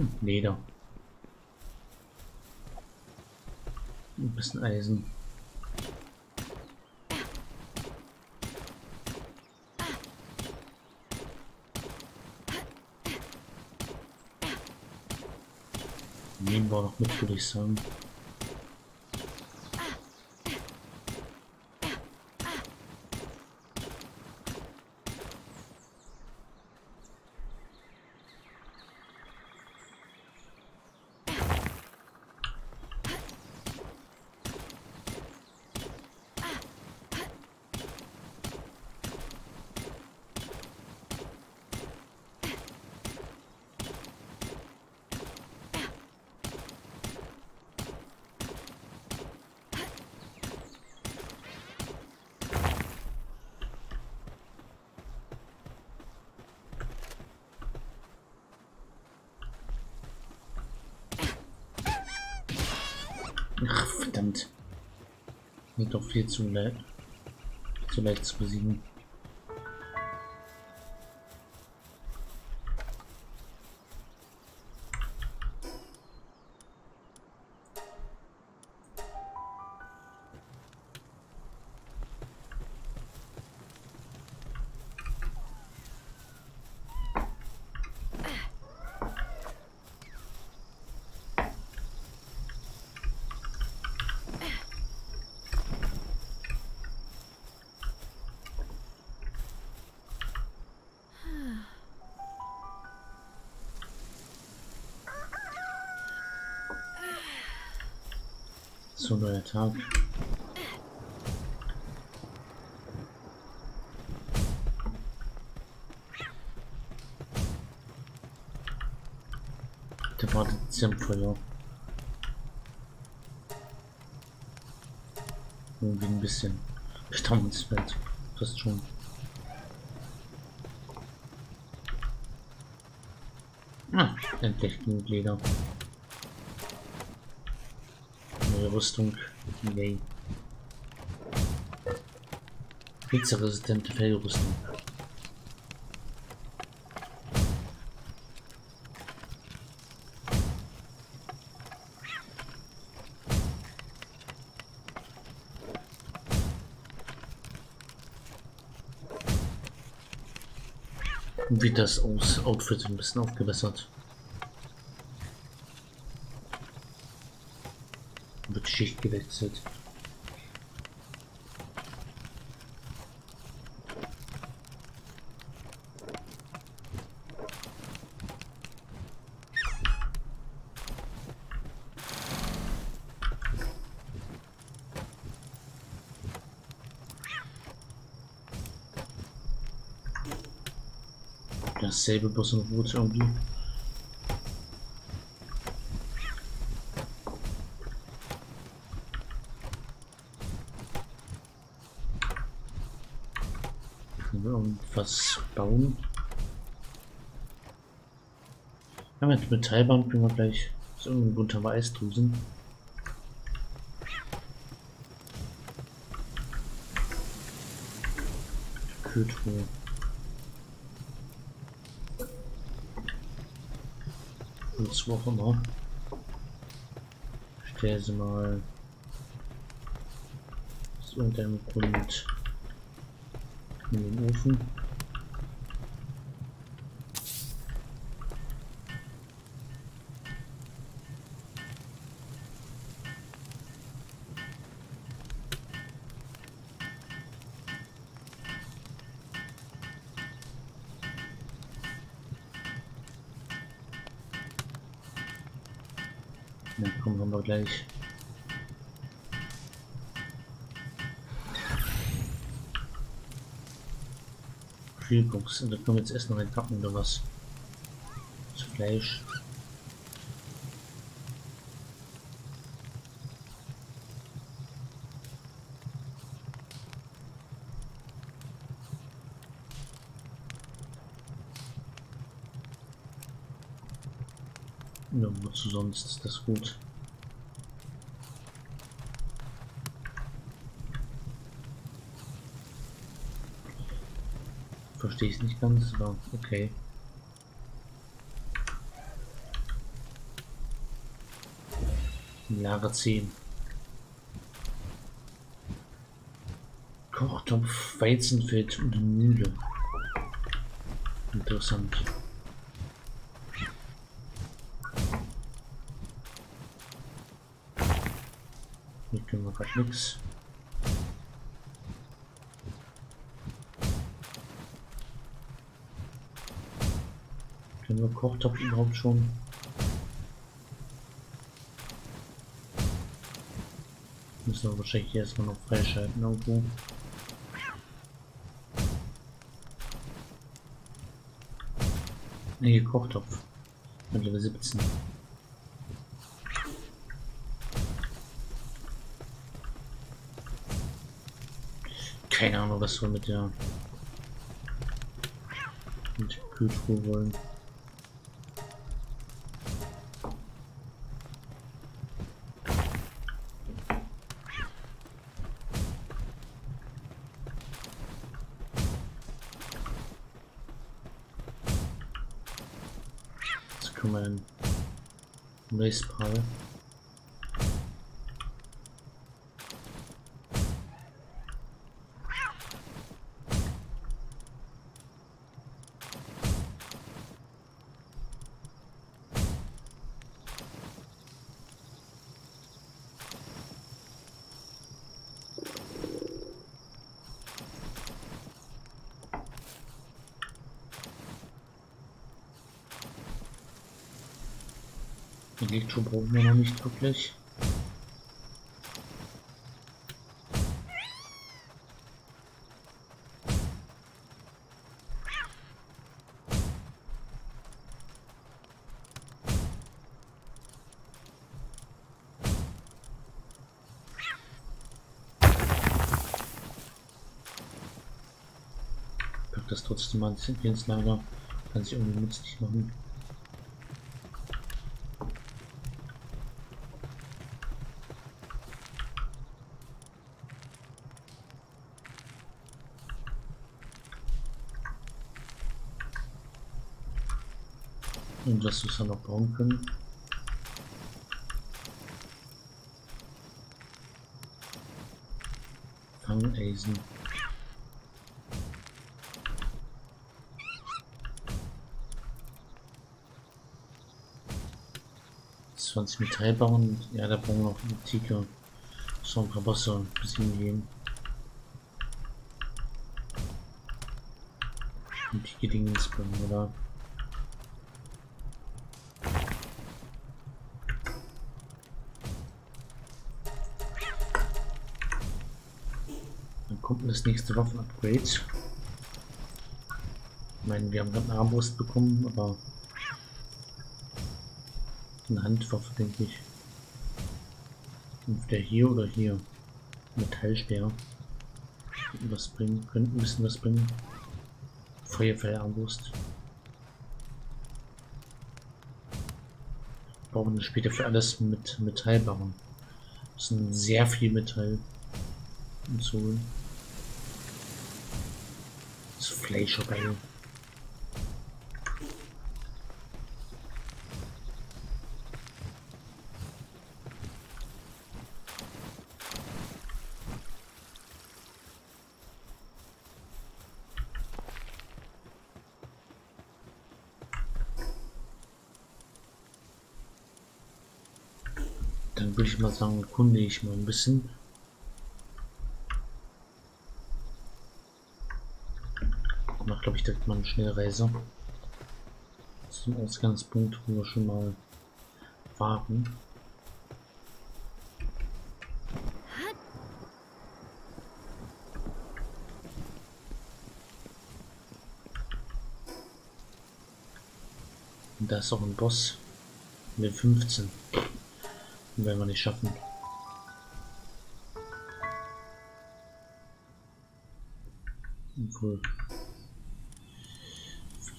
Hm, Leder. Ein bisschen Eisen. Nehmen wir noch mit, würde ich sagen. Ach, verdammt. Mir doch viel zu leicht. Zu zu besiegen. So neuer Tag. Der wartet am Feuer. Irgendwie ein bisschen staunenswert. Fast schon. Ah, endlich genug Leder. Rüstung. Yay. Hitzeresistente Fellrüstung. Wie das aus Outfit ein bisschen aufgebessert. Wird Schicht gewechselt. Dasselbe bloß in Rot irgendwie. Irgendwas bauen? Ja, mit Metallband können wir gleich so irgendwo unter Eisdrüsen. Kühltruhe. Und wo auch immer. Stell sie mal aus irgendeinem Grund in den Ofen. Gleich. Kühlbox. Da können wir jetzt erst noch reinpacken oder was? Zu Fleisch. Ja, wozu sonst ist das gut? verstehe ich nicht ganz, aber okay. Lager ziehen. Kochtopf, Weizenfeld und Mühle. Interessant. Hier können wir gerade nichts. Wir Kochtopf überhaupt schon? Müssen wir wahrscheinlich erstmal noch freischalten irgendwo. Nee, Kochtopf. Mit Level 17. Keine Ahnung, was wir mit der mit der Kühltruhe wollen. Jetzt können wir einen Macepal. Elektro brauchen wir noch nicht wirklich. Pack das trotzdem mal ins Lager. Kann sich irgendwie nützlich machen. Und dass wir es dann noch bauen können. Fangeisen. Zwanzig Metallbauen, ja, da brauchen wir noch einen Tiger. So ein paar ein bisschen gehen. Und die Gedingens bringen, oder? Dann das nächste Waffenupgrade. Ich meine, wir haben gerade eine Armbrust bekommen, aber eine Handwaffe, denke ich. Entweder hier oder hier. Metallsperr. Was bringen, könnten ein bisschen was bringen. Feuerfeuerarmbrust. Brauchen wir später für alles mit Metall bauen. Das ist sehr viel Metall. Und so. Fleisch geil. Dann würde ich mal sagen, kunde ich mal ein bisschen. Mal eine Schnellreise. Zum Ausgangspunkt, wo wir schon mal warten. Da ist auch ein Boss. Mit 15. Den werden wir nicht schaffen. Obwohl.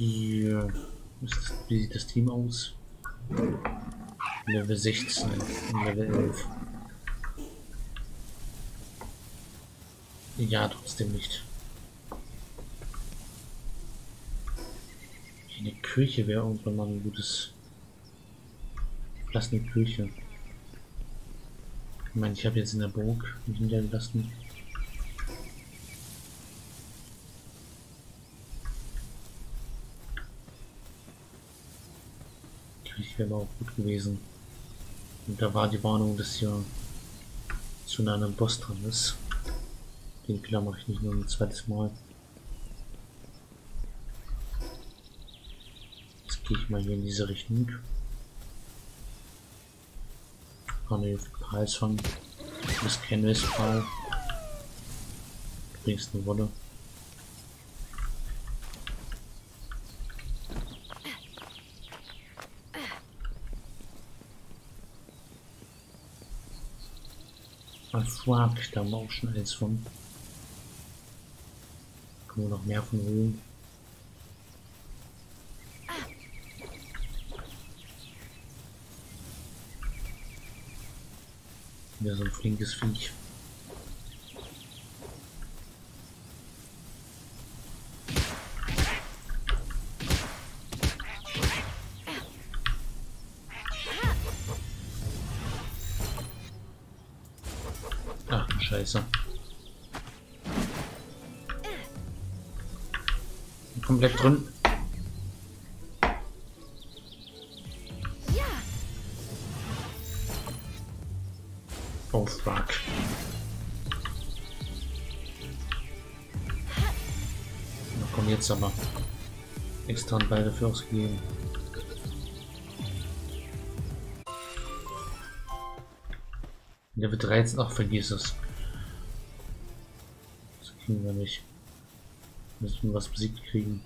Wie, wie sieht das Team aus? Level 16 und Level 11. Ja, trotzdem nicht. Eine Kirche wäre irgendwann mal ein gutes. Lass eine Kirche. Ich meine, ich habe jetzt in der Burg mich niedergelassen. Aber auch gut gewesen. Und da war die Warnung, dass hier zu einem Boss dran ist. Den Fehler mache ich nicht nur ein zweites Mal. Jetzt gehe ich mal hier in diese Richtung. Kann Preis von das Canvas Pal. Du bringst eine Wolle. Ein Frag, da haben wir auch schon eins von. Können wir noch mehr von holen? Wieder so ein flinkes Viech. Komplett drin. Oh fuck. Na komm jetzt aber. Extra Ball dafür ausgegeben. Level 13, ach vergiss es. Das kriegen wir nicht. Müssen wir was besiegt kriegen.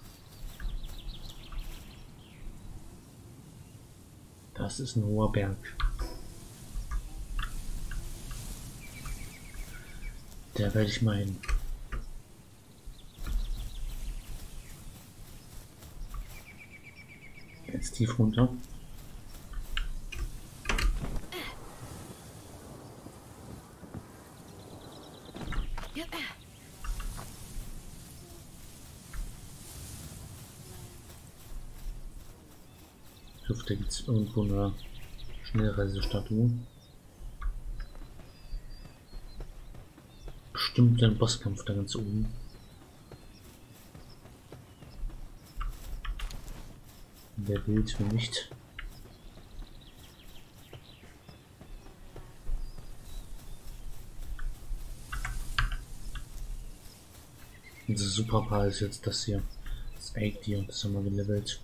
Das ist ein hoher Berg. Der werde ich hin. Jetzt tief runter. Da gibt es irgendwo eine Schnellreisestatue. Bestimmt ein Bosskampf da ganz oben. Wer will für nicht? Unser Superpaar ist jetzt das hier. Das Eichtier, das haben wir gelevelt.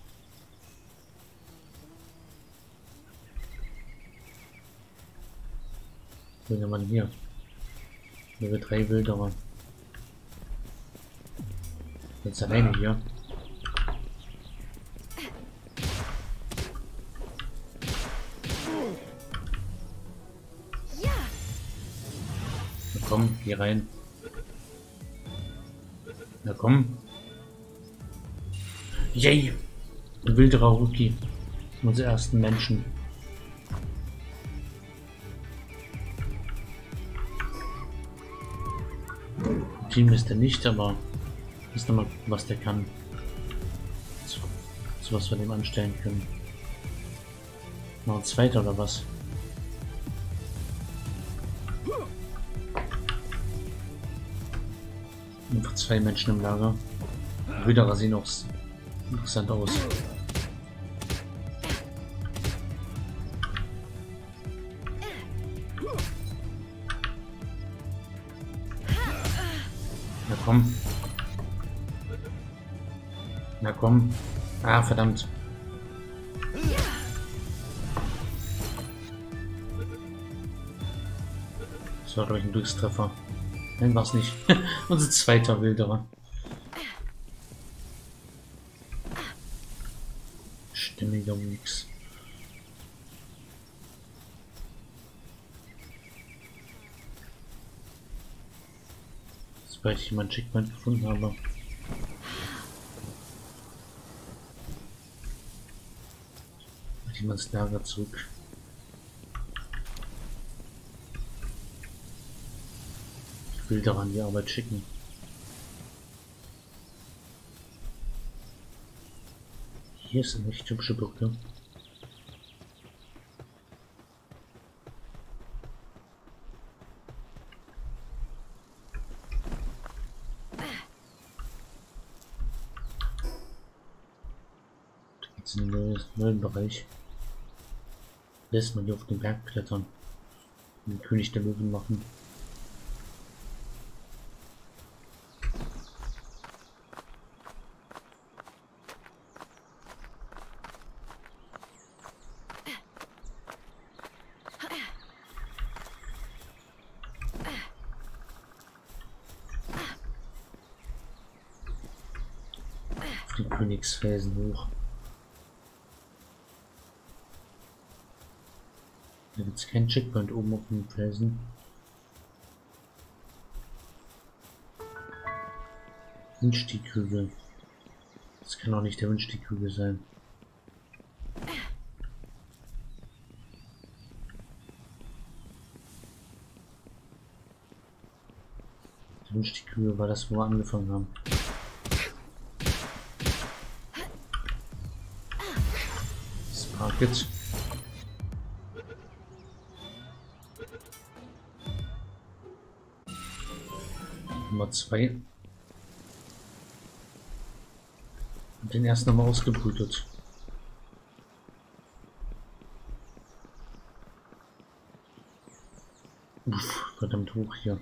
Will man hier? Level 3 Wilderer. Jetzt alleine hier. Na komm, geh rein. Na komm. Yay! Wilderer Rookie. Unsere ersten Menschen. Team ist er nicht, aber ist noch mal, was der kann. So, so was wir dem anstellen können. Noch ein zweiter oder was? Einfach zwei Menschen im Lager. Wilderer sehen auch interessant aus. Komm. Na komm. Ah, verdammt. Das war, glaube ich, ein Glückstreffer. Nein, war's nicht. Unser zweiter Wilderer. Stimmiger Mix. Sobald ich mein Checkpoint gefunden habe. ich mal ins Lager zurück. Ich will daran die Arbeit schicken. Hier ist eine echt hübsche Brücke. Jetzt in den neuen- neuen Bereich. Lässt man hier auf den Berg klettern. Den König der Löwen machen. Den Königsfelsen hoch. Gibt es keinen Checkpoint oben auf dem Felsen. Wünschdiekhügel. Das kann auch nicht der Wünschdiekhügel sein. Der Wünschdiekhügel war das, wo wir angefangen haben. Spark it. Zwei. Hab den ersten nochmal ausgebrütet. Uff, verdammt hoch hier.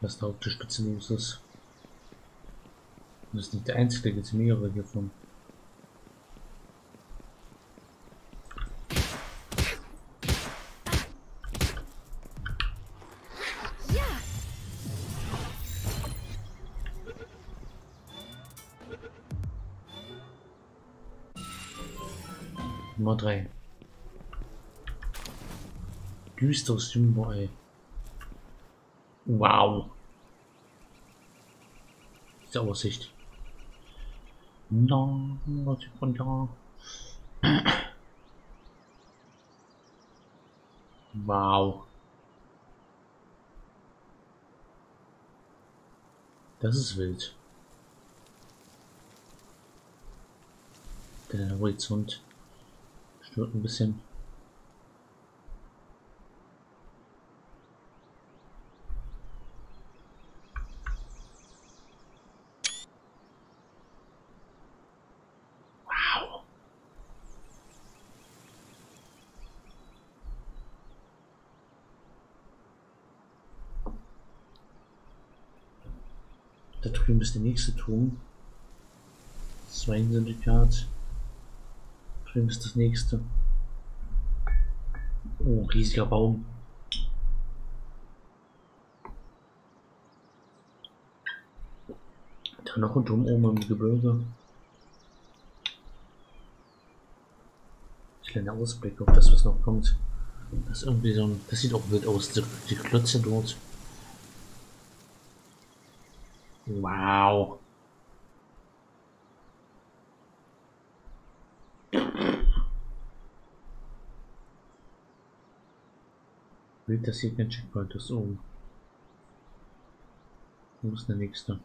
Was da auf der Spitze los ist. Das ist nicht der einzige, da gibt es mehrere hiervon. Düsteres Symbol. Wow. Diese Aussicht. Na, was ist von da? Wow. Das ist wild. Der Horizont stört ein bisschen. Wow. Ist der nächste Turm. Zwei Syndikat. Drüben ist das nächste. Oh, riesiger Baum. Da noch ein Turm oben im Gebirge. Kleiner Ausblick auf das, was noch kommt. Das ist irgendwie so ein. Das sieht auch wild aus, die, die Klötze dort. Wow. Dass hier kein Checkpoint ist. Oh. Wo ist der nächste?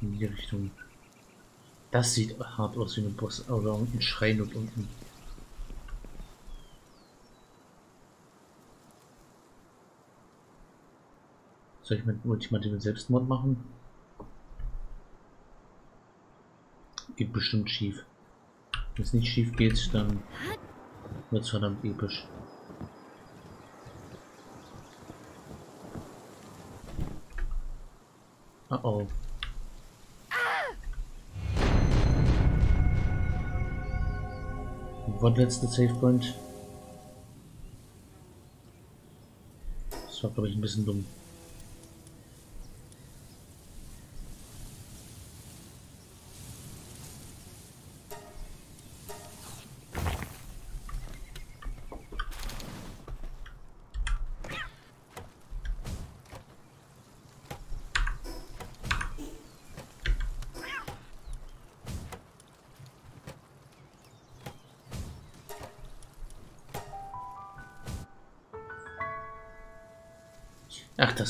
In die Richtung. Das sieht hart aus wie ein Boss oder ein Schrein und unten. Soll ich mit ultimativen Selbstmord machen? Geht bestimmt schief. Wenn es nicht schief geht, dann wird es verdammt episch. Uh oh. Der letzte Savepoint? Das war glaube ich ein bisschen dumm.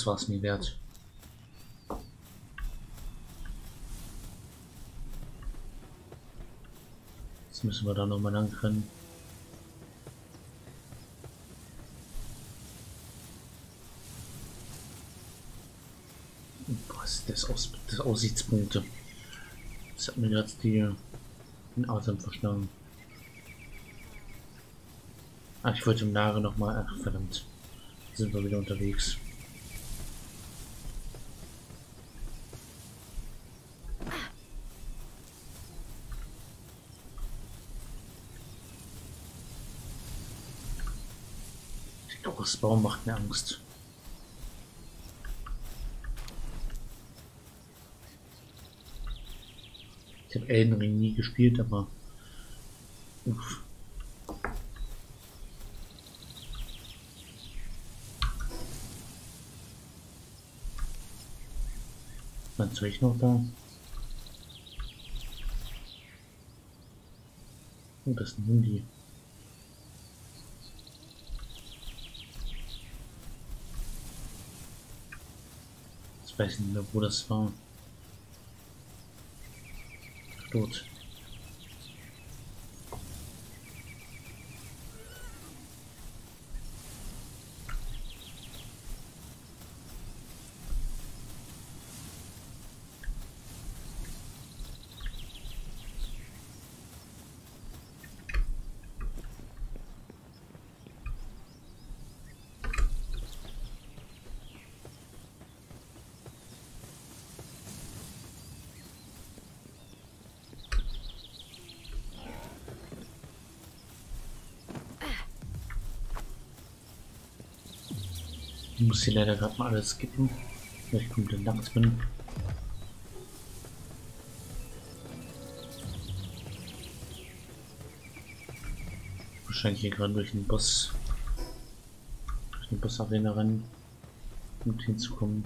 Das war's mir wert. Jetzt müssen wir da nochmal lang rennen. Was ist das, Aus das Aussichtspunkte? Das hat mir gerade die den Atem verschlagen. Ach, ich wollte im Lager noch mal. Ach, verdammt. Sind wir wieder unterwegs. Der Baum macht mir Angst. Ich habe Elden Ring nie gespielt, aber uff. Mein Zeug noch da? Oh, das ein Hundi. Weiß nicht wo das war. Tot. Ich muss hier leider gerade mal alles skippen, weil ich komplett nachts bin. Wahrscheinlich hier gerade durch den Boss, durch den Boss Arena rennen, um hinzukommen.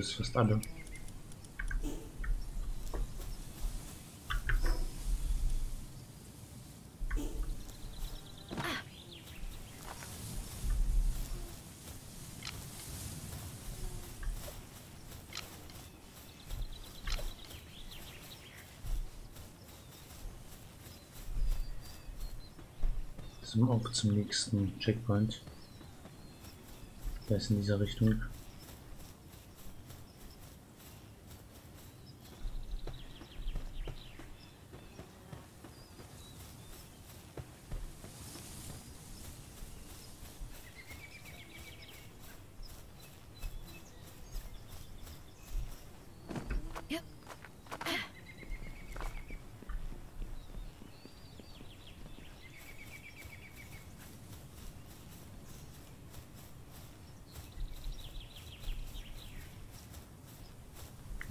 Ist fast alle. Zum auf zum nächsten Checkpoint. Der ist in dieser Richtung. Yep.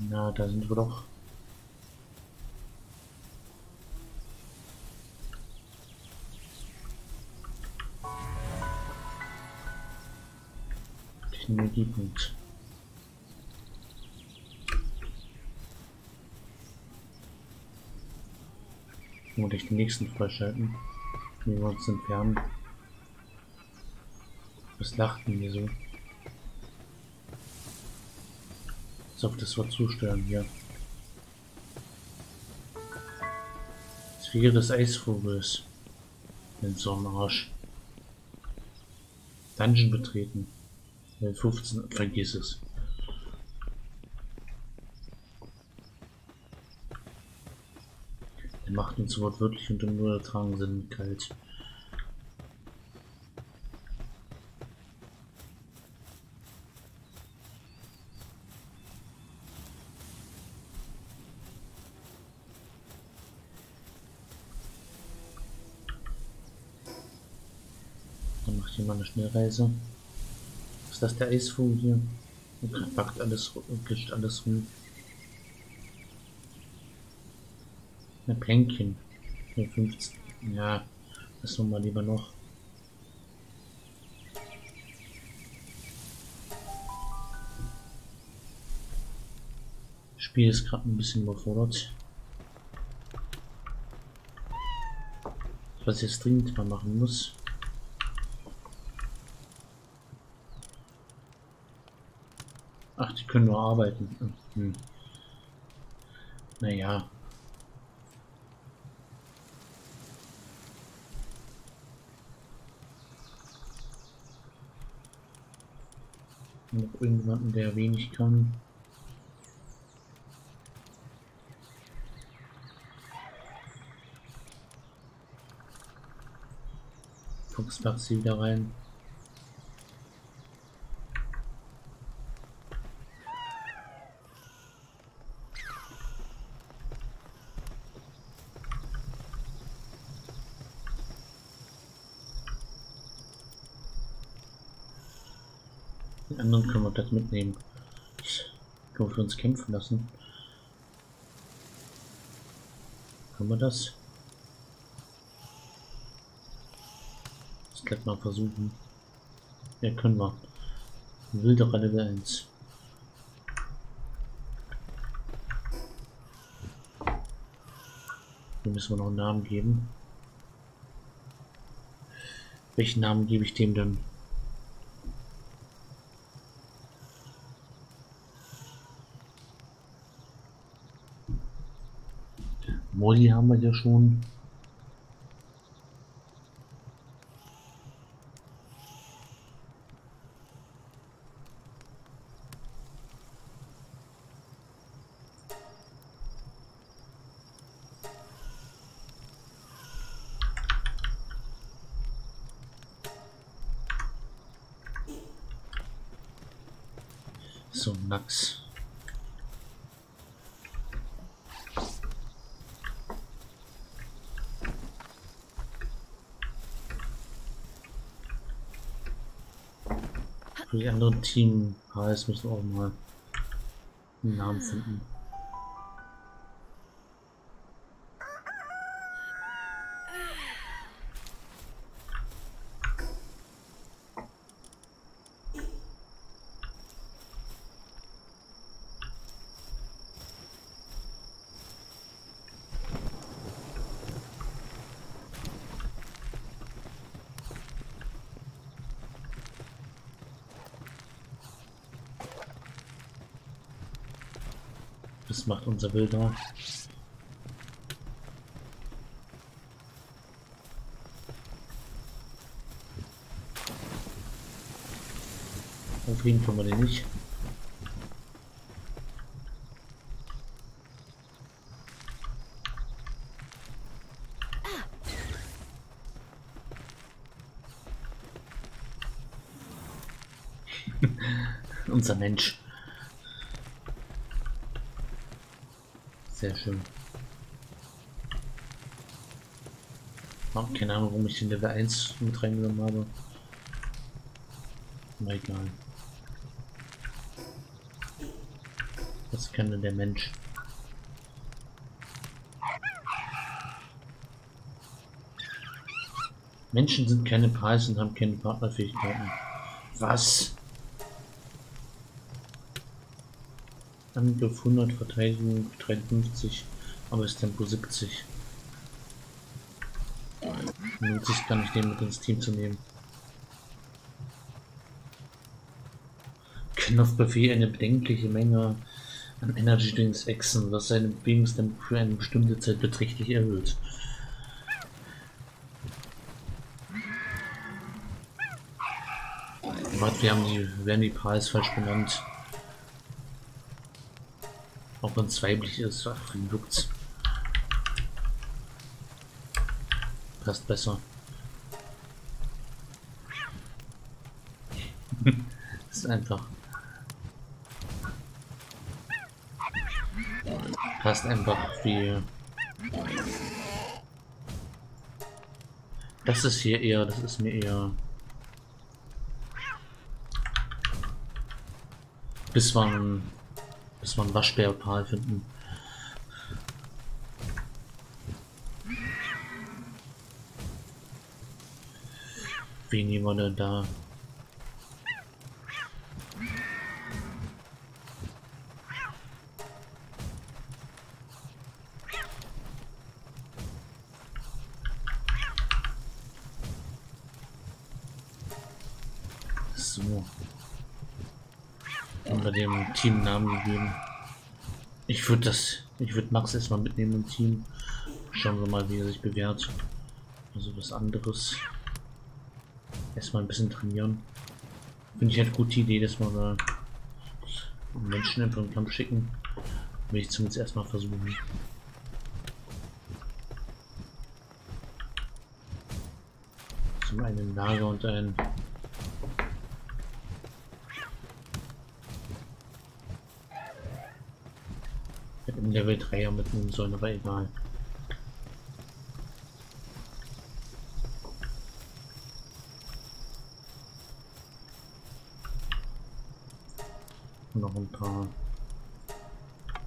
Na, da sind wir doch. Technologiepunkt. Und ich den nächsten freischalten. Wie wir uns entfernen. Was lacht denn hier so? Als ob das Wort zusteuern hier. Sphäre des Eisvogels. Den Arsch. Dungeon betreten. Level 15, vergiss es. Er macht uns wortwörtlich und im nur ertragen Sinn kalt. Dann macht hier mal eine Schnellreise. Ist das der Eisvogel hier? Und packt alles und gischt alles rum. Ein Pänkchen. Hier 15. Ja, das tun wir lieber noch. Spiel ist gerade ein bisschen überfordert. Was ich jetzt dringend mal machen muss. Ach, die können nur arbeiten. Hm. Naja. Noch irgendjemanden, der wenig kann. Fuchs macht sie wieder rein. Den anderen können wir das mitnehmen. Können wir für uns kämpfen lassen. Können wir das? Das gleich mal versuchen. Ja, können wir. Wilderer Level 1. Dem müssen wir noch einen Namen geben. Welchen Namen gebe ich dem denn? Molly haben wir ja schon. So, Max. Für die anderen Team HS müssen auch mal einen Namen finden. Macht unser Wilder. Aufregen können wir den nicht. unser Mensch. Sehr schön. Hab keine Ahnung, warum ich den Level 1 mit reingenommen habe. Na egal. Was kann denn der Mensch? Menschen sind keine Preise und haben keine Partnerfähigkeiten. Was? Angriff 100, Verteidigung 53, aber ist Tempo 70. Nötig kann ich den mit ins Team zu nehmen. Knopfbefehl eine bedenkliche Menge an Energy Drinks exen, was seine Bewegungstempo für eine bestimmte Zeit beträchtlich erhöht. Warte, wir haben die, werden die Preis falsch benannt. Auch wenn es weiblich ist, ach. Passt besser. ist einfach. Passt einfach wie. Das ist hier eher, das ist mir eher. Bis wann bis man Waschbärpal finden. Wen nehmen wir denn da? So. Unter dem Teamnamen gegeben. Ich würde das, ich würde Max erstmal mitnehmen im Team. Schauen wir mal, wie er sich bewährt. Also was anderes. Erstmal ein bisschen trainieren. Finde ich eine gute Idee, dass wir da Menschen in den Kampf schicken. Will ich zumindest erstmal versuchen. Zum einen Lager und ein Im Level 3 mitnehmen sollen, aber egal. Noch ein paar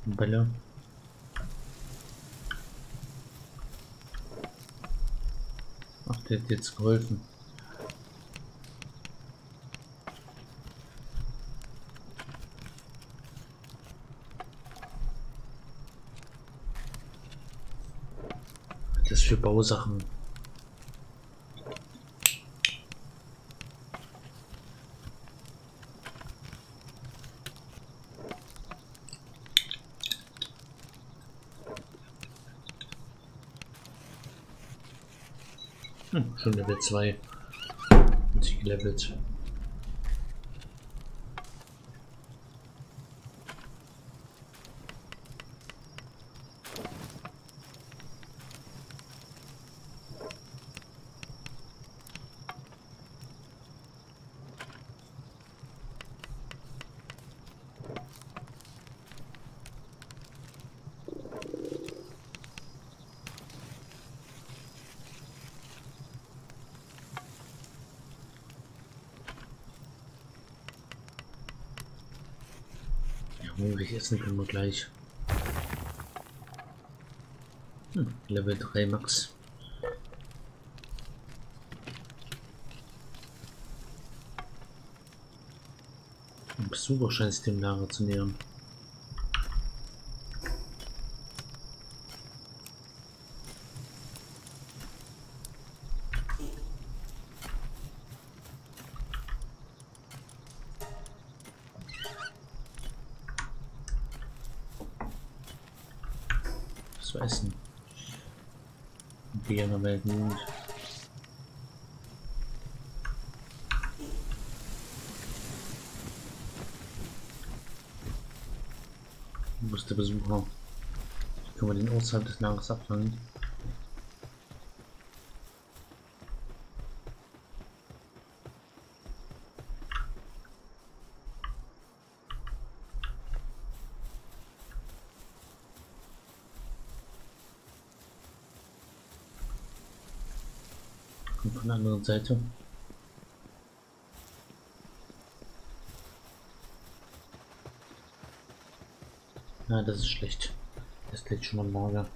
Bälle. Ach, der hat jetzt geholfen. Das für Bausachen. Hm, schon Level 2. Und sich gelevelt. Essen können wir gleich. Hm, Level 3 Max. Ein Besucher scheint sich dem Lager zu nähern. zu essen. Wäre gut. Wo ist der Besucher? Können wir den außerhalb des Lagers abfangen? Seite. Ja, das ist schlecht. Das liegt schon am Lager.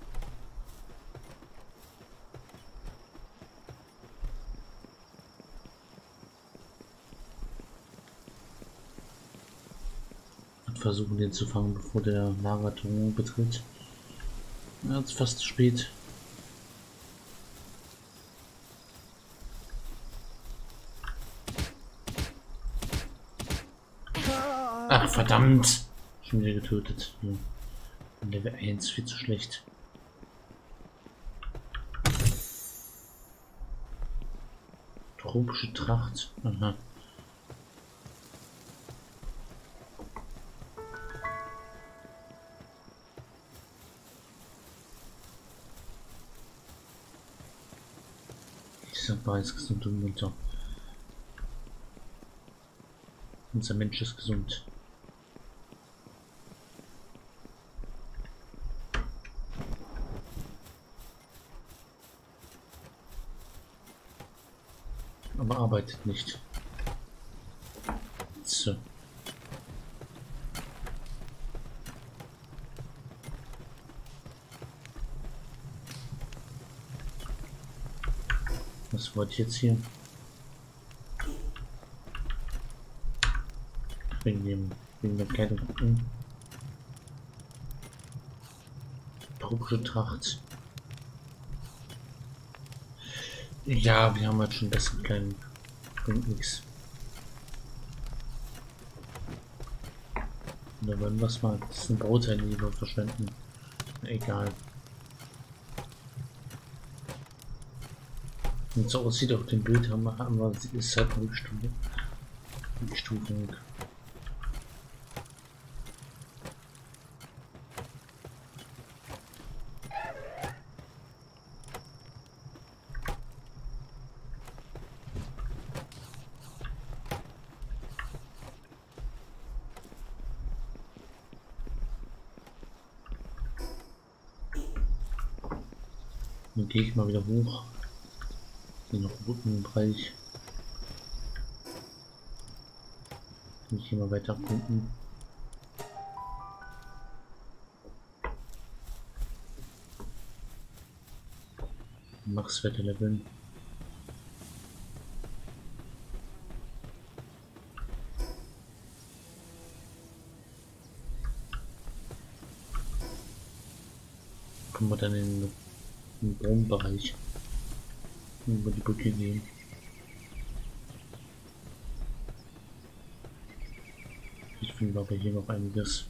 Und versuchen den zu fangen, bevor der Lagerturm betritt. Ja, ist fast zu spät. Ach, verdammt! Schon wieder getötet. Level 1, viel zu schlecht. Tropische Tracht. Aha. Dieser Ball ist gesund und munter. Unser Mensch ist gesund. Aber arbeitet nicht. So. Was wollte ich jetzt hier? Wegen dem, wegen der Kleidung gucken. Tracht. Ja, wir haben halt schon bessere Kleidung. Bringt nichts. Da wollen wir es mal. Ein Bauteil, die wir verschwenden. Egal. Und so aussieht auf dem Bild haben wir, haben wir ist halt eine Rückstufe. Rückstufung. Dann gehe ich mal wieder hoch. Hier noch Rückenbereich. Kann ich hier mal weiter gucken. Max-Werte leveln. Kommen wir dann in den Wohnbereich Brücke gehen. Ich finde aber hier noch einiges.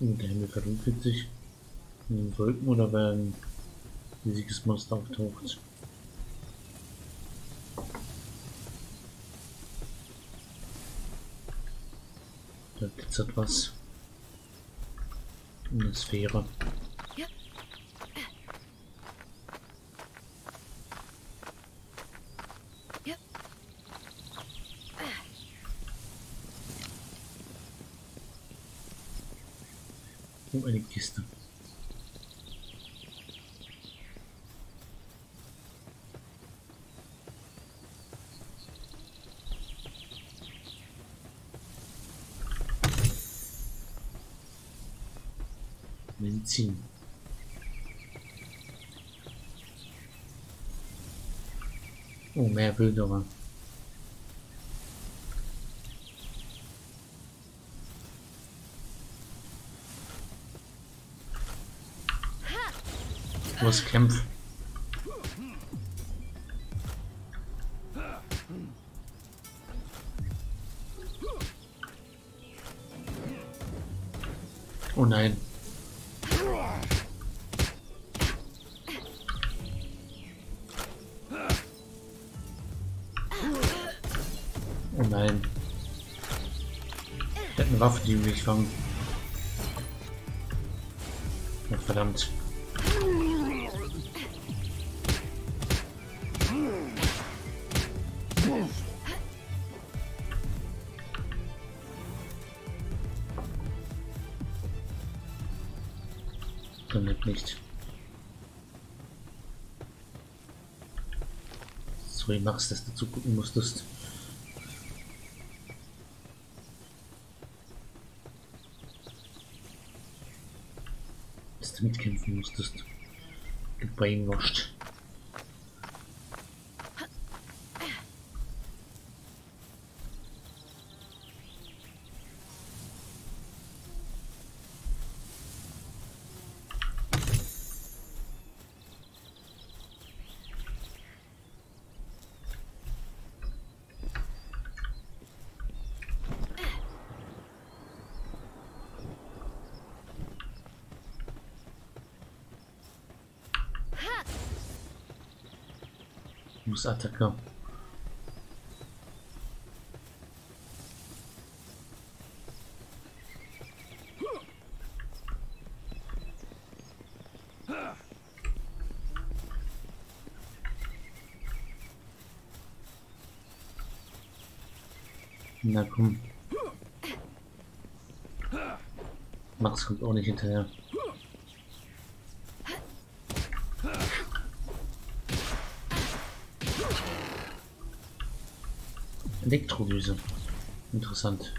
Und der Himmel verdunkelt sich in den Wolken oder wenn riesiges Monster auftaucht. Da glitzert was. Eine Sphäre. Ja. Ja. Oh, eine Kiste. Medizin. Oh, mehr Wilderer. Was Fangen. Oh, verdammt. Damit nicht. Sorry, Max, dass du zugucken musstest. Mitkämpfen musstest. Muss Attacke. Na komm. Max kommt auch nicht hinterher. Elektrodüse. Interessant.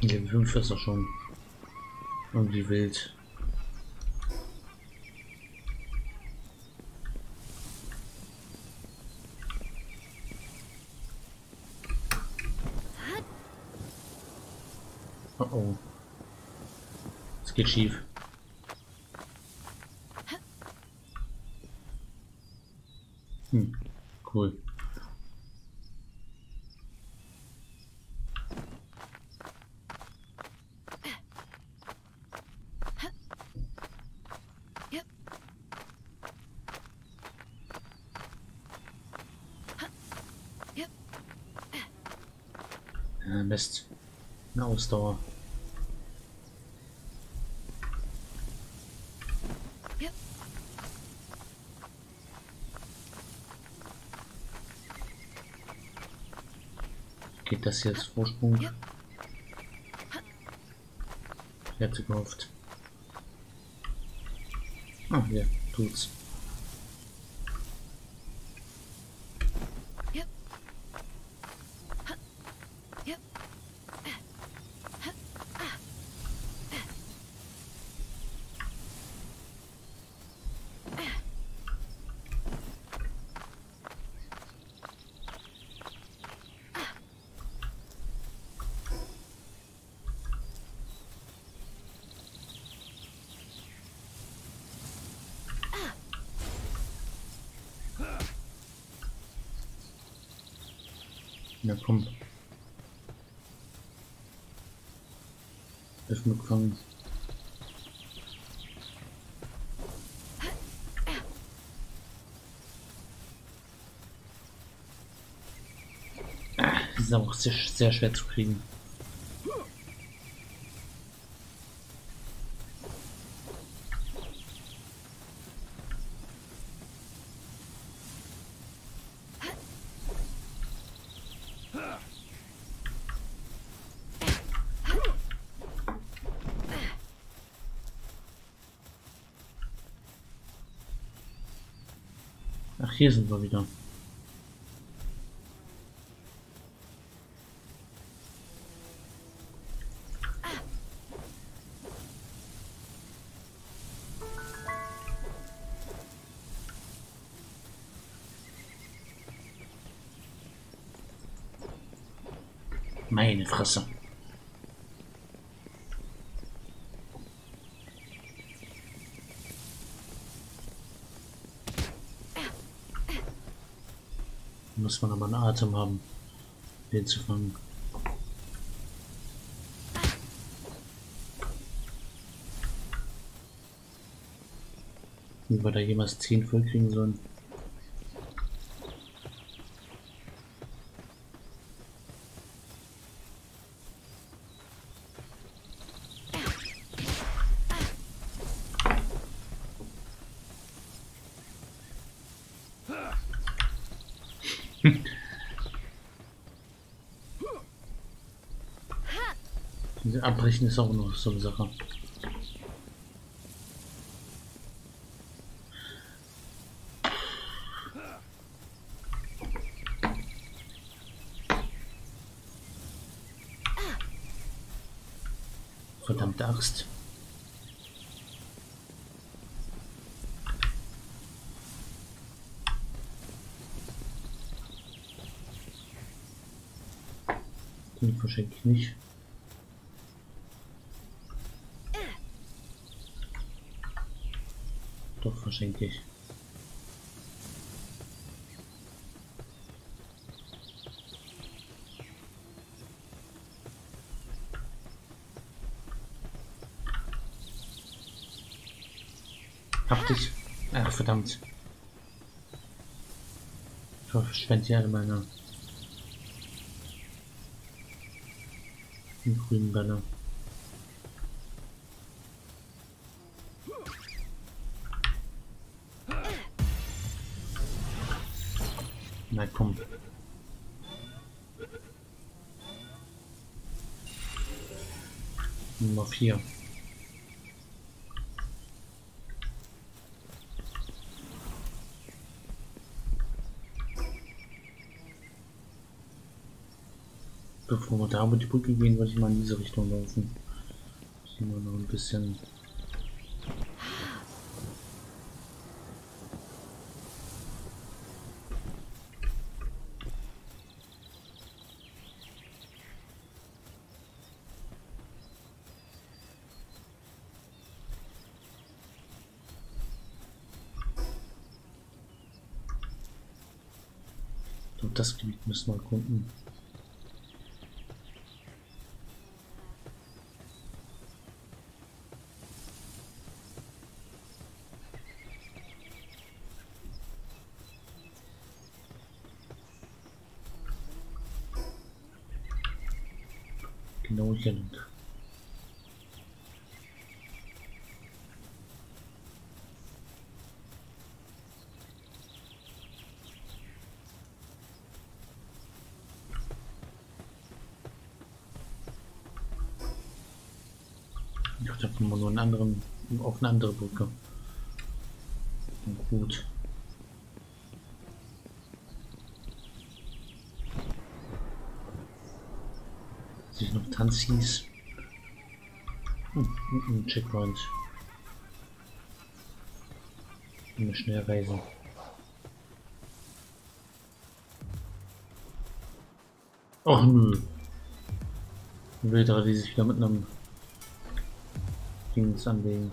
Level 5 ist doch schon irgendwie wild. Oh oh. Es geht schief. Hm, cool. Yep. Yep. Ja, Mist. Eine Ausdauer. Geht das jetzt Vorsprung? Ich hätte gehofft. Ah, ja, tut's. Yep. Yep. Ja, komm. Ah, Die sind auch sehr, sehr schwer zu kriegen. Ach, hier sind wir wieder. Meine Fresse. Muss man aber einen Atem haben, den zu fangen. Wie wir da jemals 10 voll kriegen sollen. Diese Abbrechen ist auch noch so eine Sache. Verdammte Axt. Den verschenke ich nicht. Verschenke ich. Hab dich. Ach, verdammt. Ich verschwende alle meine die grünen Bälle. bevor wir da über die Brücke gehen, wollte ich mal in diese Richtung laufen. Hier wir noch ein bisschen. Und das Gebiet müssen wir erkunden. Ich dachte, nur einen anderen, auf eine andere Brücke. Gut. sich noch Tanzis. Hm, ein Checkpoint. Eine Schnellreise. Och nö. Wilderer, die sich wieder mit einem Dings anlegen.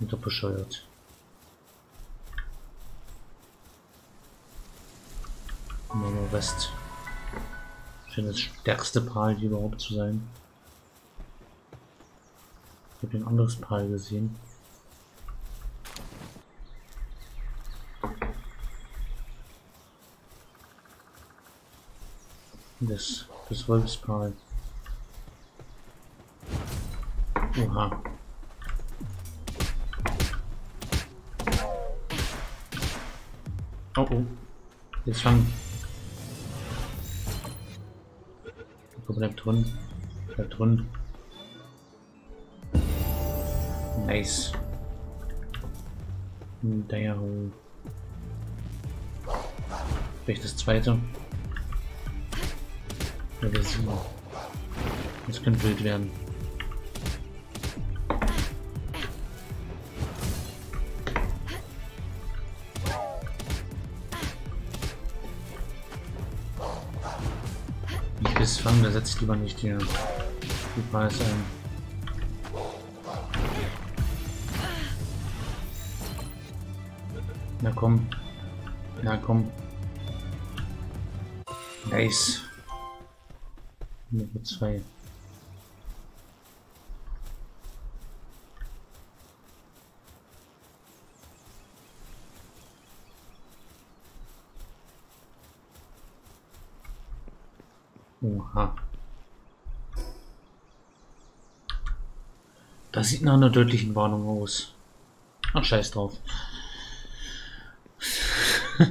Und doch bescheuert. Mama West. Scheint das stärkste Pal überhaupt zu sein. Ich habe ein anderes Pal gesehen. Das, das Wolfspal. Oha. Oh oh. Jetzt. Guck, bleibt drin. Bleibt drin. Nice. Daher. Vielleicht das zweite. Level 7. Das könnte wild werden. setze ich lieber nicht hier die Preis ein. Na komm. Na komm. Nice. Nummer 2. Das sieht nach einer deutlichen Warnung aus. Ach, scheiß drauf.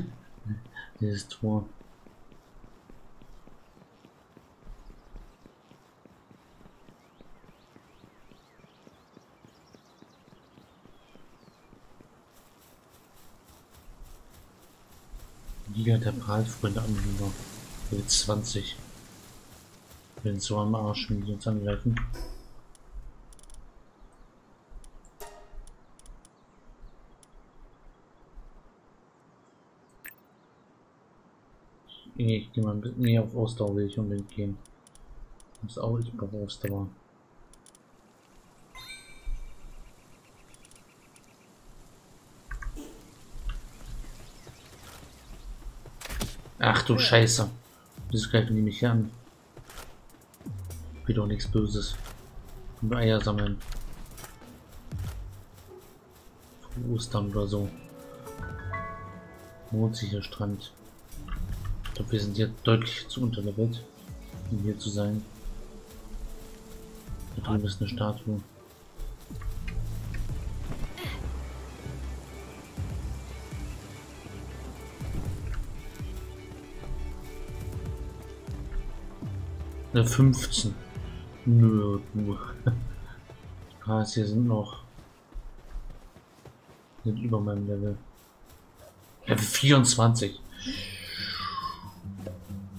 Dieses Tor. Liga der Prahlfreunde Anhänger. Level 20. Wir sind so am Arsch, wenn die uns angreifen. Nee, ich gehe mal ein bisschen näher auf Ausdauer will ich unbedingt gehen. Das ist auch ich brauche Ausdauer. Ach du Scheiße. Wieso greifen die mich hier an? Wieder nichts Böses. Nur Eier sammeln. Ostern oder so. Mondsicher Strand. Ich glaube, wir sind hier deutlich zu unterlevelt, um hier zu sein. Da drüben ist eine Statue. Eine 15. Nö, du. Ah, hier sind noch. Sind über meinem Level. Level 24.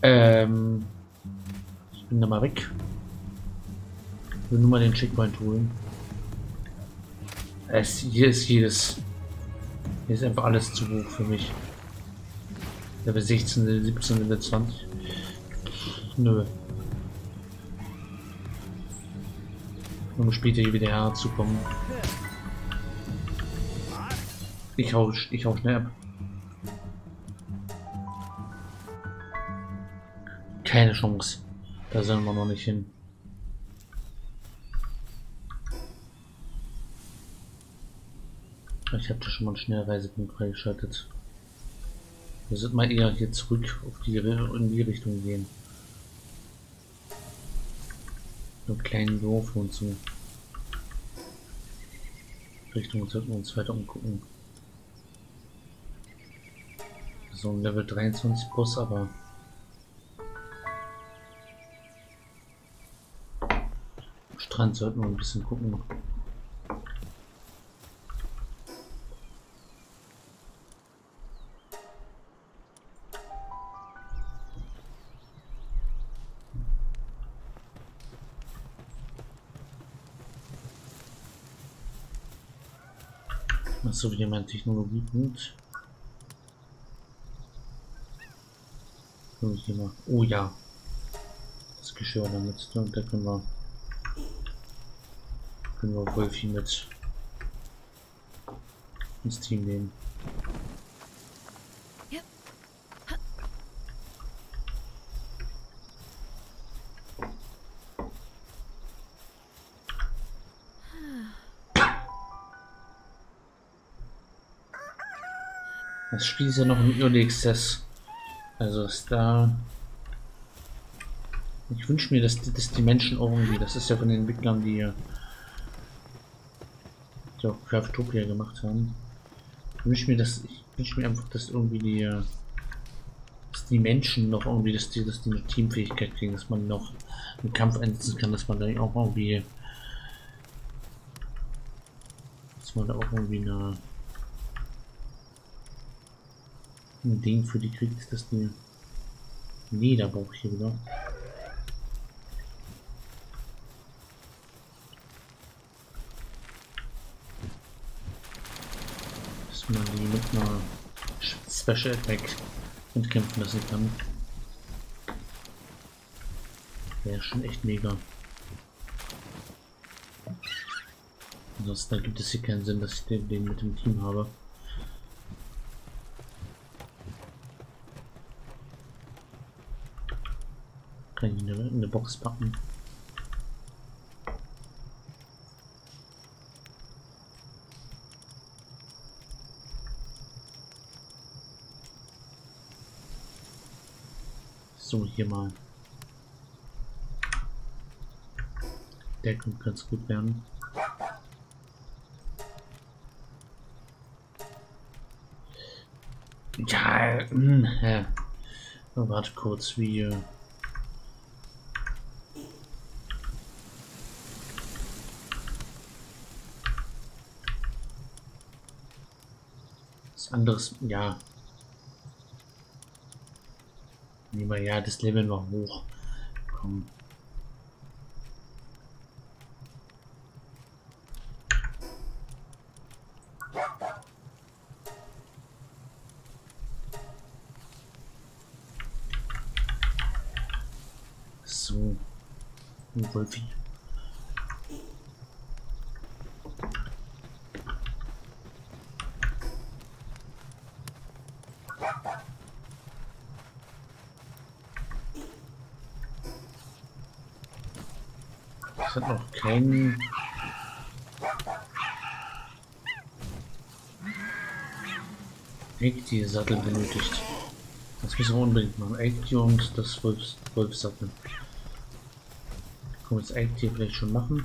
Ähm. Ich bin da mal weg. Ich will nur mal den Checkpoint holen. Es, hier ist jedes. Hier ist einfach alles zu hoch für mich. Level 16, Level 17, Level 20. Nö. Um später hier wieder herzukommen. Ich hau, ich hau schnell ab. Keine Chance. Da sind wir noch nicht hin. Ich habe da schon mal einen Schnellreisepunkt freigeschaltet. Wir sollten mal eher hier zurück auf die, in die Richtung gehen. So einen kleinen Dorf und so. Richtung sollten wir uns weiter umgucken. So ein Level 23 Boss, aber Strand sollten wir ein bisschen gucken. Achso, wieder mein Technologiepunkt. Oh ja. Das Geschirr damit. Und da können wir. Können wir Wolfi mit ins Team nehmen. Das Spiel ist ja noch im Early Access. Also ist da. Ich wünsche mir, dass, die- Menschen auch irgendwie, das ist ja von den Entwicklern, die ja die auch Craftopia gemacht haben. Ich wünsche mir, dass ich wünsche mir einfach, dass irgendwie die äh, dass die Menschen noch irgendwie, dass die, dass die eine Teamfähigkeit kriegen, dass man noch einen Kampf einsetzen kann, dass man da auch irgendwie dass man da auch irgendwie eine ein Ding für die kriegt, dass die Leder brauche ich hier wieder. Dass man die mit einer Special Attack entkämpfen lassen kann. Wäre schon echt mega. Ansonsten gibt es hier keinen Sinn, dass ich den, den mit dem Team habe. Kann ich in eine, in eine Box packen. So, hier mal. Der könnte ganz gut werden. Ja, ja. Warte kurz, wie. äh, Was anderes, ja. Nehmen wir ja das Level noch hoch. Komm. So. Wolfi. Es hat noch keinen. Eggti-Sattel benötigt. Das müssen wir unbedingt machen. Eggti und das Wolfs Wolfsattel. Können wir das Eggti vielleicht schon machen?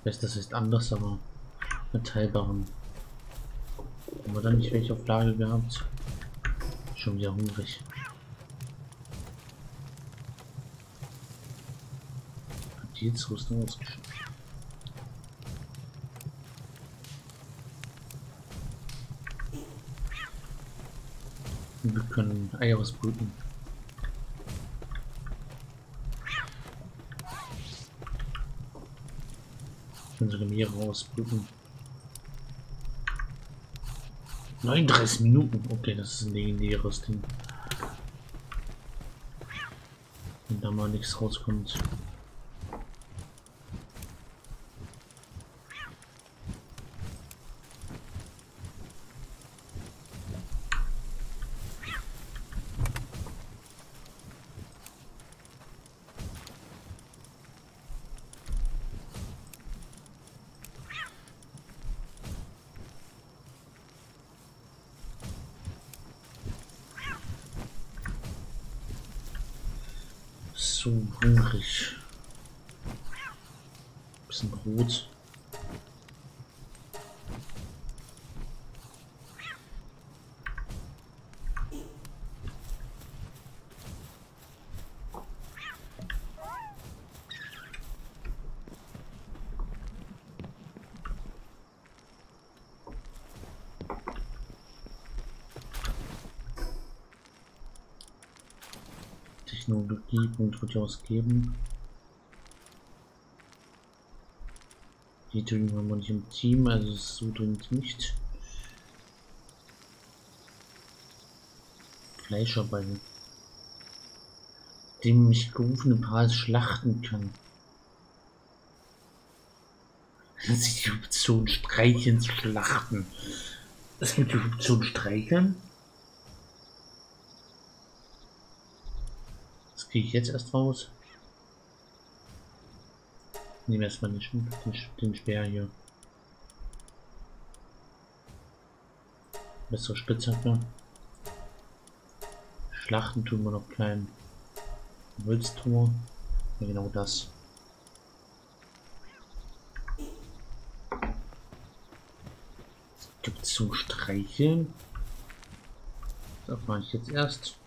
Ich weiß, das ist anders, aber metallbaren. Haben wir da nicht welche auf Lage gehabt? Schon wieder hungrig. Qualitätsrüstung ausgeschüttet. Und Wir können Eier ausbrüten. Sogar mehrere ausbrüten. 39 Minuten. Okay, das ist ein legendäres Ding. Wenn da mal nichts rauskommt. so hungrig. Bisschen Brot. Technologie und durchaus geben. Die Düngen haben wir nicht im Team, also ist so dringend nicht. Fleischerbein. Dem mich gerufene Paar schlachten kann. Sich die Option streicheln zu schlachten. Es gibt die Option streicheln. Das kriege ich jetzt erst raus. Nehmen erstmal den, den, den Speer hier. Bessere Spitzhacke. Schlachten tun wir noch klein. Holztor. Ja, genau das. Gibt es zum Streicheln? Das mache ich jetzt erst.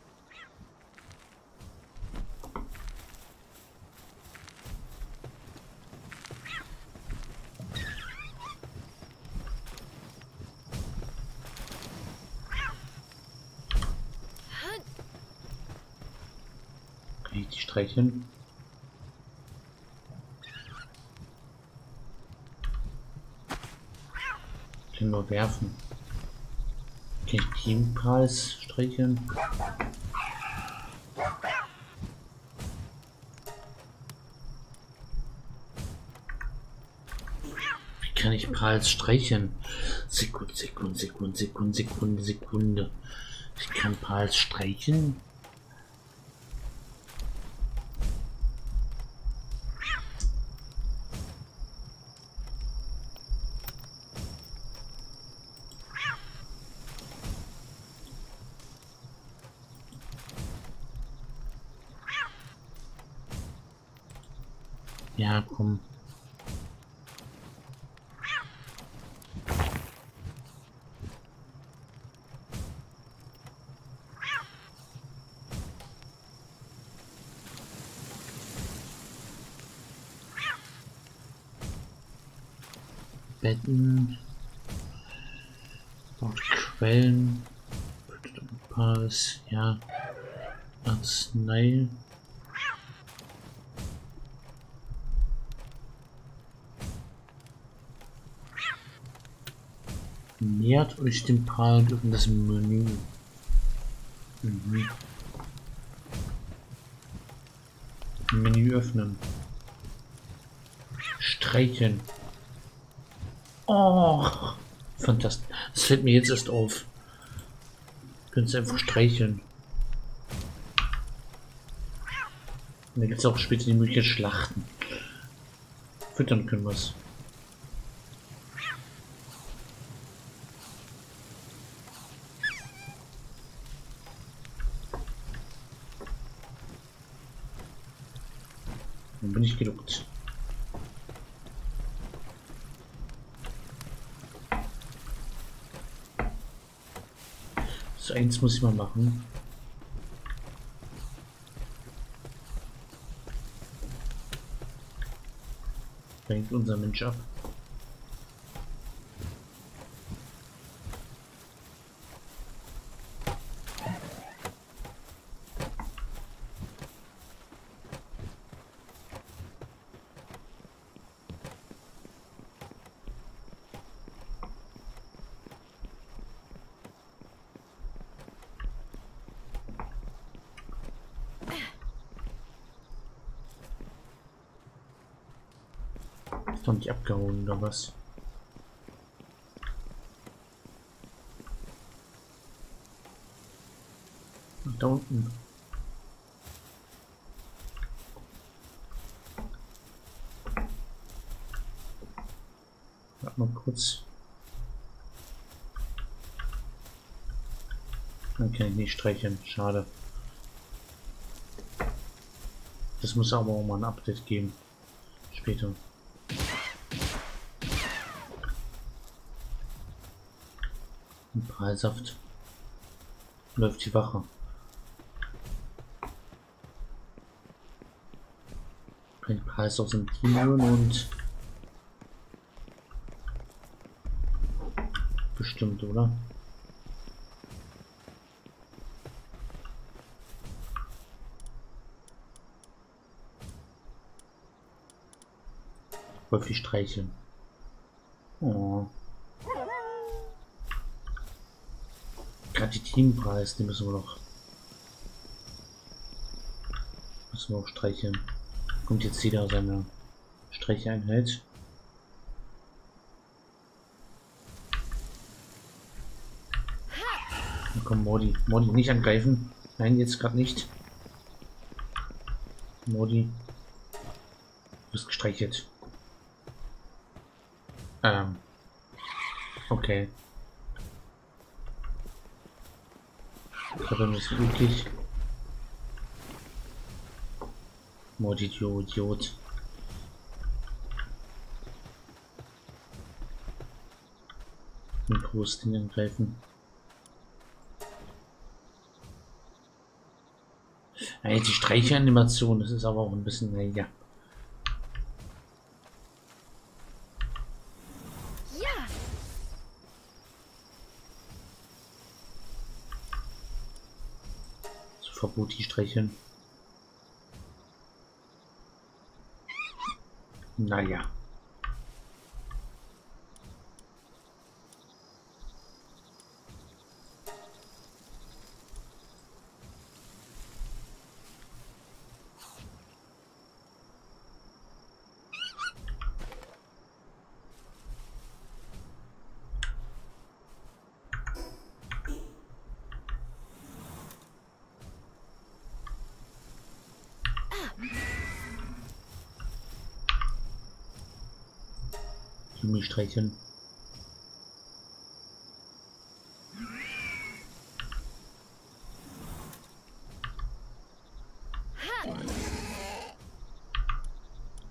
Ich kann nur werfen. Ich Teampreis streicheln? Wie kann ich Preis streicheln? Sekunde, Sekunde, Sekunde, Sekunde, Sekunde, Sekunde. Ich kann Preis streicheln? Ja, komm. Betten. Dort Quellen. Pass, ja. Arznei. Nähert euch dem Park in das Menü. Mhm. Menü öffnen. Streicheln. Oh, fantastisch. Das fällt mir jetzt erst auf. Könnt ihr einfach streicheln. Und da gibt es auch später die Möglichkeit Schlachten. Füttern können wir es. Dann bin ich geduckt. Eins muss ich mal machen. Bringt unser Mensch ab. Ist doch nicht abgehauen oder was? Ach, Da unten. Warte mal kurz. Dann kann ich nicht streicheln. Schade. Das muss aber auch mal ein Update geben. Später. Ein Preissaft. Läuft die Wache. Ein Preis aus dem Team und bestimmt, oder? Häufig streicheln. Oh. Gerade die Teampreis, die müssen wir noch. Müssen wir auch streicheln. Kommt jetzt jeder seine Streicheinheit. Na komm, Modi. Modi, nicht angreifen. Nein, jetzt gerade nicht. Modi. Du bist gestreichelt. Ähm. Okay. Glaube, ein bisschen üblich. Mord Idiot, Idiot. Mit Brustding angreifen. Eigentlich die Streicheanimation, das ist aber auch ein bisschen. Ja. Verbot die streicheln. Naja. Jumi streicheln.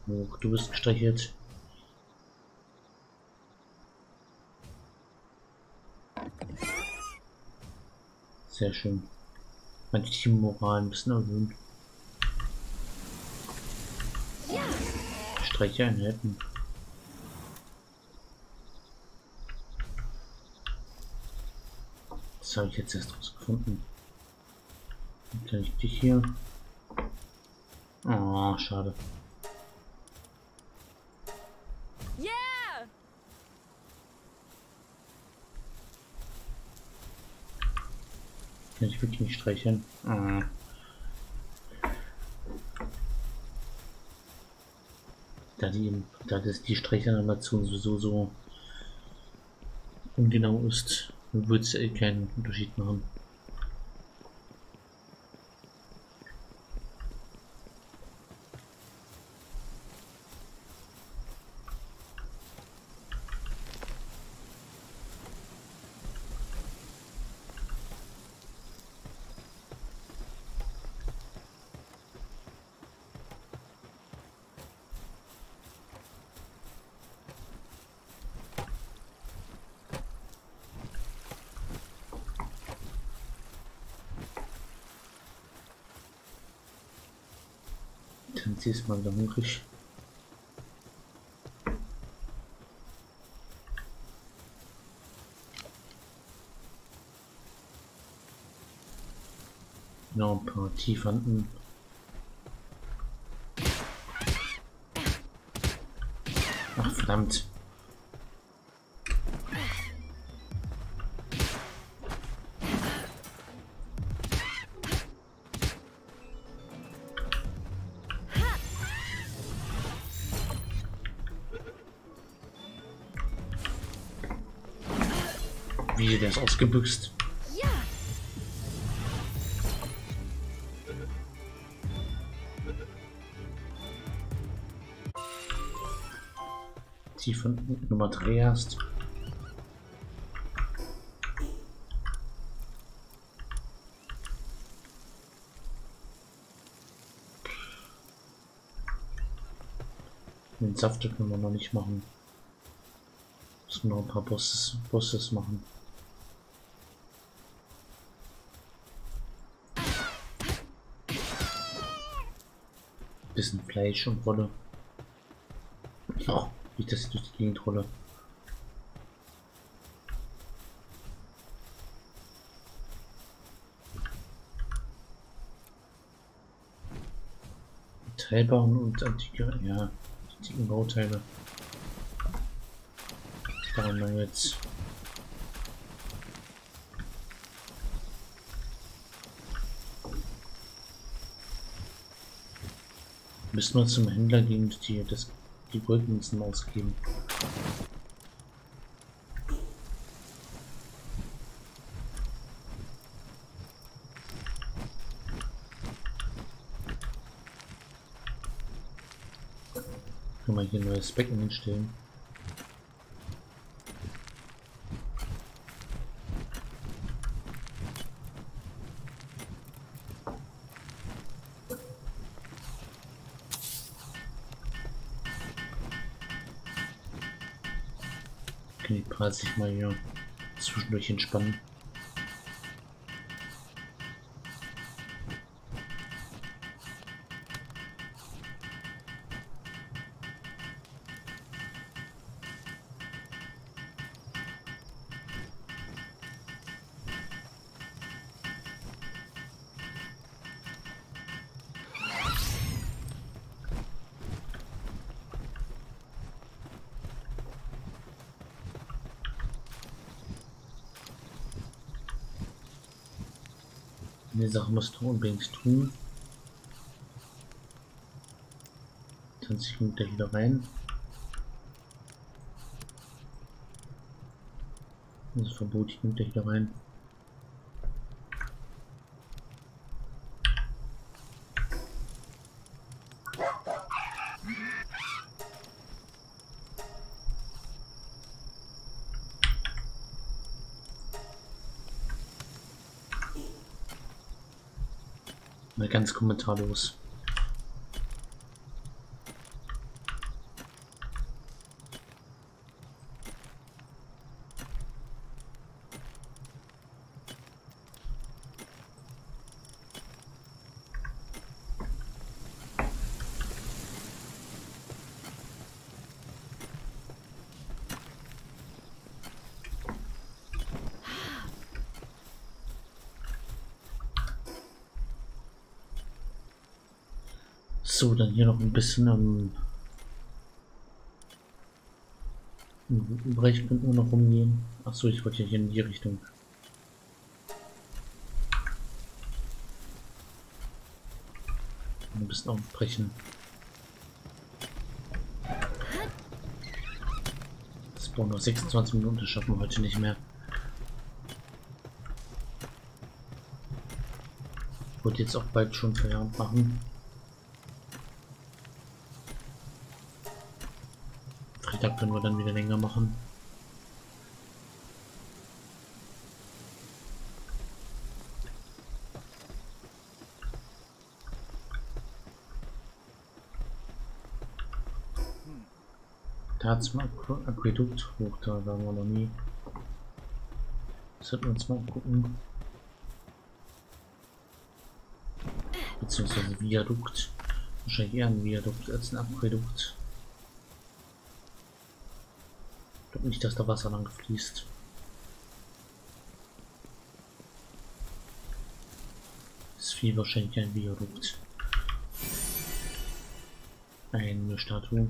Hoch, du bist gestreichelt. Sehr schön. Mein Teammoral ein bisschen erhöhen. Streicheinheiten. Das habe ich jetzt erst rausgefunden. Dann kann ich dich hier. Oh, schade. Yeah. Kann ich wirklich nicht streicheln? Ah. Da die, da das die Streichanimation sowieso so ungenau ist, wird es keinen Unterschied machen. Dann ziehst mal wieder hungrig. Noch ein paar Tiefanten. Ach verdammt. Ist ausgebüxt. Ja. Tiefanten Nummer 3 hast. Safte können wir noch nicht machen. Müssen noch ein paar Bosses, Bosses machen. Bisschen Fleisch und Wolle. Oh, wie das durch die Gegend rolle. Metallbauen und antike, ja, antiken Bauteile. Wir jetzt. Müssen wir zum Händler gehen die, das, die Goldmünzen ausgeben. Können wir hier ein neues Becken hinstellen? Kann die Preis sich mal hier zwischendurch entspannen. Die Sache musst du unbedingt tun. 20 Minuten wieder rein. Das Verbot, ich nehme wieder rein. Mal ganz kommentarlos. So, dann hier noch ein bisschen am im Brechpunkt nur noch rumgehen. Ach so, ich wollte hier in die Richtung. Ein bisschen aufbrechen. Das brauchen noch 26 Minuten, das schaffen wir heute nicht mehr. Wollte jetzt auch bald schon Feierabend machen. Können wir dann wieder länger machen. Da hat es mal Aqu- Aquädukt hoch, da waren wir noch nie. Sollten wir uns mal gucken. Beziehungsweise Viadukt. Wahrscheinlich eher ein Viadukt als ein Aquädukt. Ich glaube nicht, dass da Wasser lang fließt. Ist viel wahrscheinlich ein Viadukt. Eine Statue.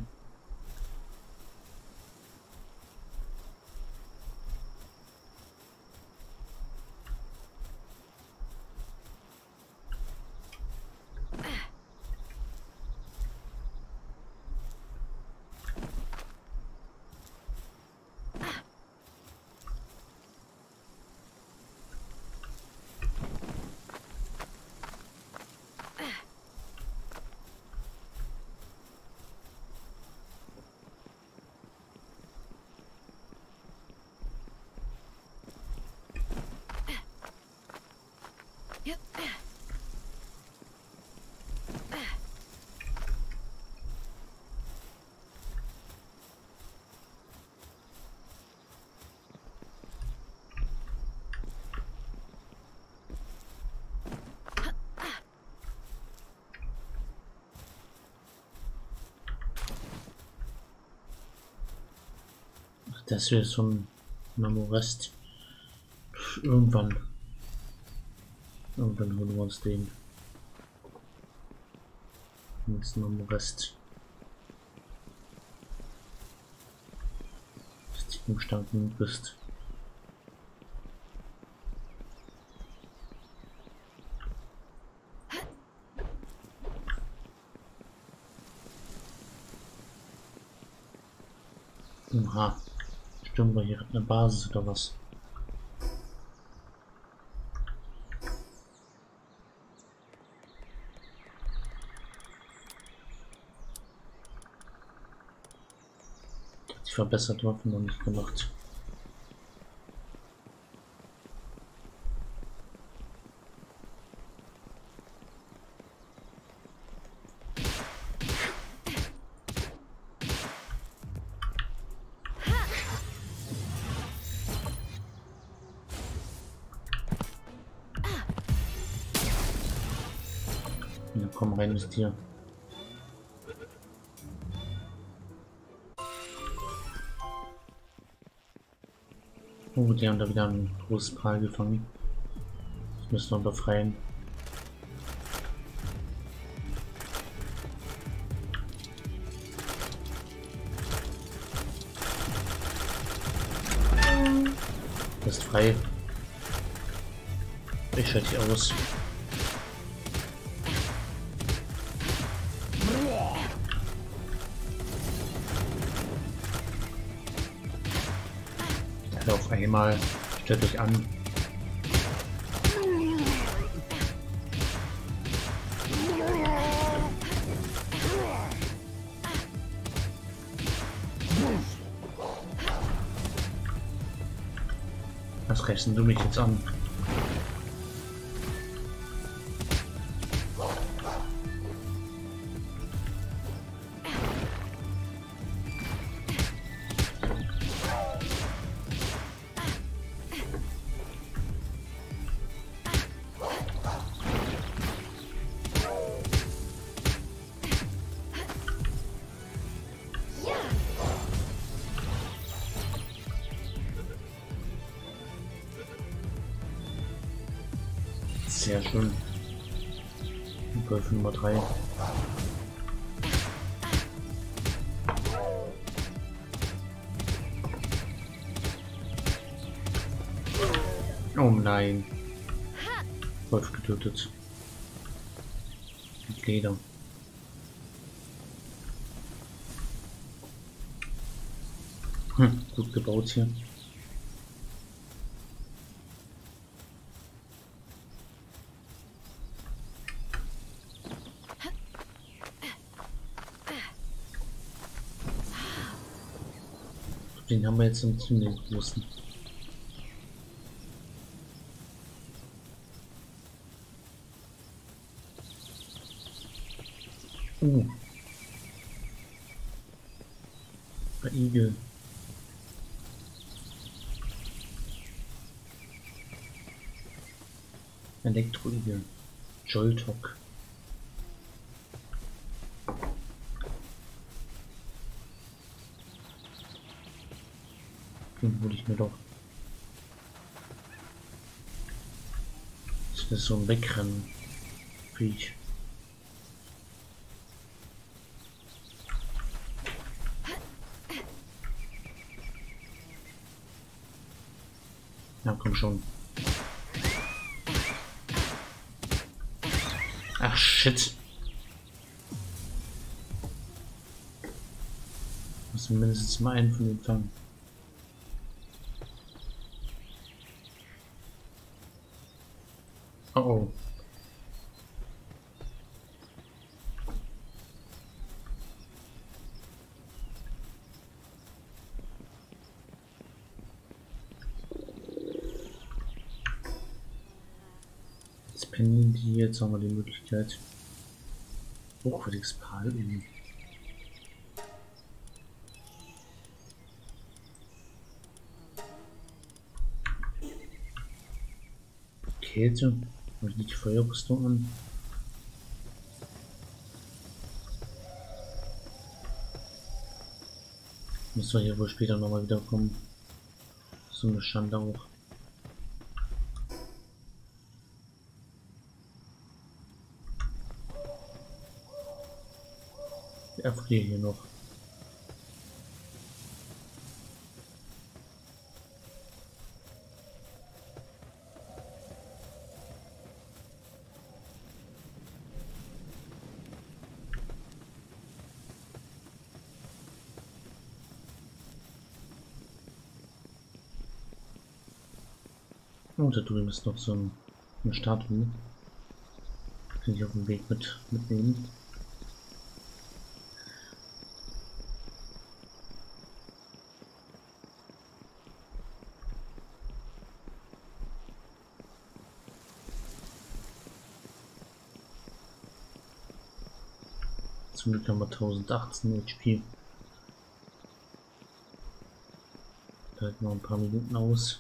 Das wäre so ein Mamorest. Irgendwann. Irgendwann holen wir uns den. Nächsten Mamorest. Dass stark genug bist. Oha. Weil hier hat eine Basis oder was? Die verbesserte Waffen noch nicht gemacht. Das Tier. Oh, die haben da wieder ein großes Pal gefangen. Das müssen wir befreien. Ist frei. Ich schalte aus. Auf einmal. Stellt euch an. Was rechnest du mich jetzt an? Hier. Den haben wir jetzt im den großen. Uh. Igel. Elektroigel. Joltok. Den hole ich mir doch. Das ist so ein Wegrennen. Viech. Ja, komm schon. Ach, shit. Muss mindestens mal einen von den fangen. Oh oh. Jetzt die, jetzt haben wir die Möglichkeit. Hochwertiges Pal üben. Kälte. Nicht die Feuerrüstung an? Müssen wir hier wohl später nochmal wiederkommen. So eine Schande auch. Erfriere hier noch. Und da drüben ist noch so ein, eine Statue. Kann ich auf dem Weg mit mitnehmen. Wir 1018 HP. Halten wir ein paar Minuten aus.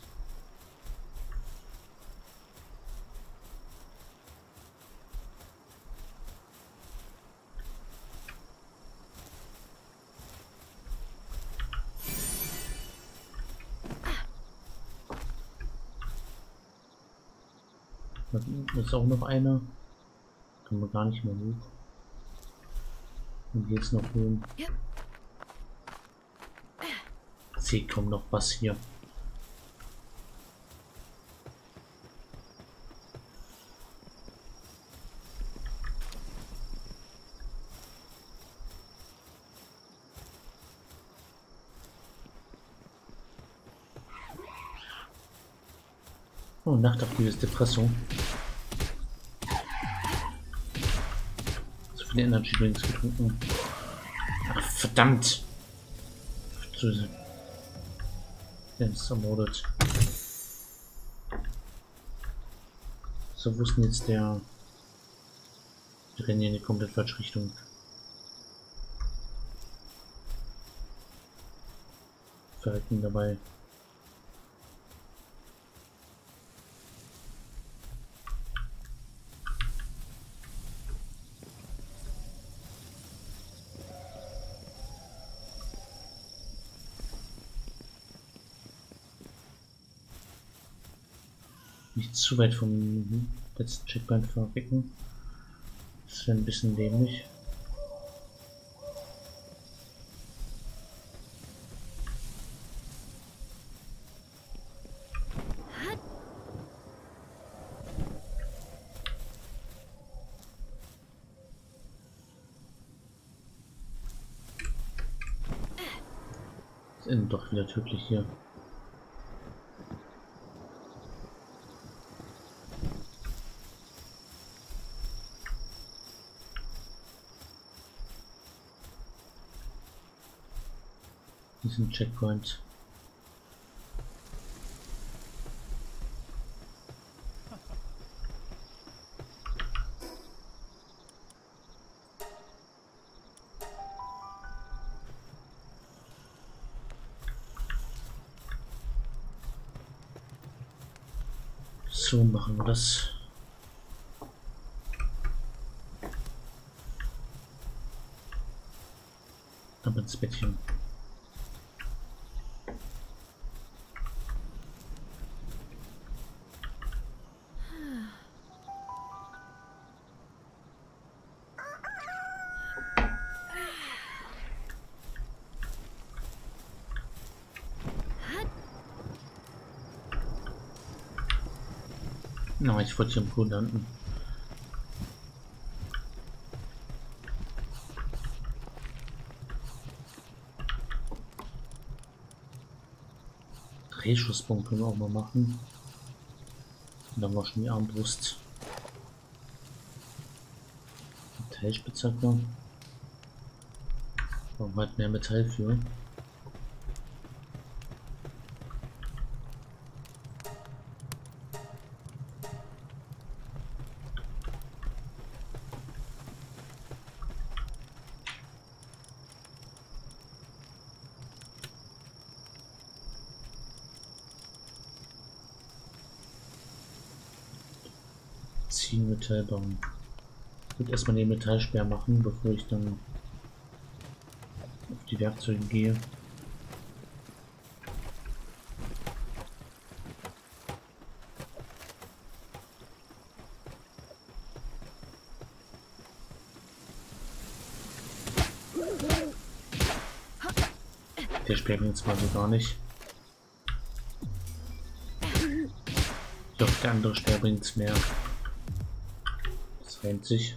Da ist auch noch einer. Können wir gar nicht mehr hoch. Und ist noch oben. Seht kaum noch was hier. Oh, Nachtaktives Depressung. So viele Energy Drinks getrunken. Ach, verdammt! So, er ist ermordet. So, denn jetzt der... Wir rennen hier in die komplett falsche Richtung. Verhalten dabei. Nicht zu weit vom letzten Checkpoint verrecken. Das wäre ein bisschen dämlich. Das endet doch wieder tödlich hier. Checkpoint. So machen wir das. Ab ins Bettchen. Na, ich wollte hier im Pool landen. Drehschussbomben können wir auch mal machen. Und dann war schon die Armbrust. Metallspitzhacke. Wir halt mehr Metall für. Metall bauen. Ich würde erstmal den Metallsperr machen, bevor ich dann auf die Werkzeuge gehe. Der sperrt bringt jetzt mal gar nicht. Doch, der andere Speer es mehr. Das rennt sich.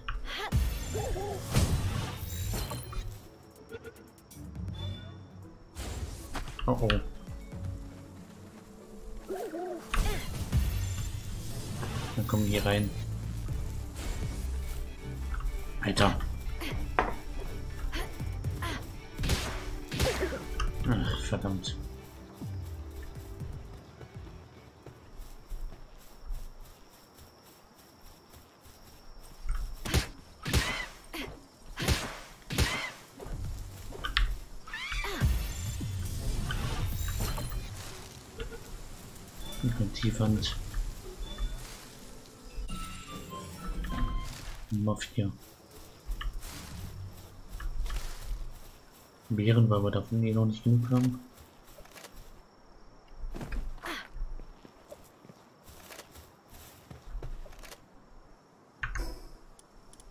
Oh oh. Dann kommen die rein. Tiefhand. Nummer 4. Beeren, weil wir davon eh noch nicht genug haben.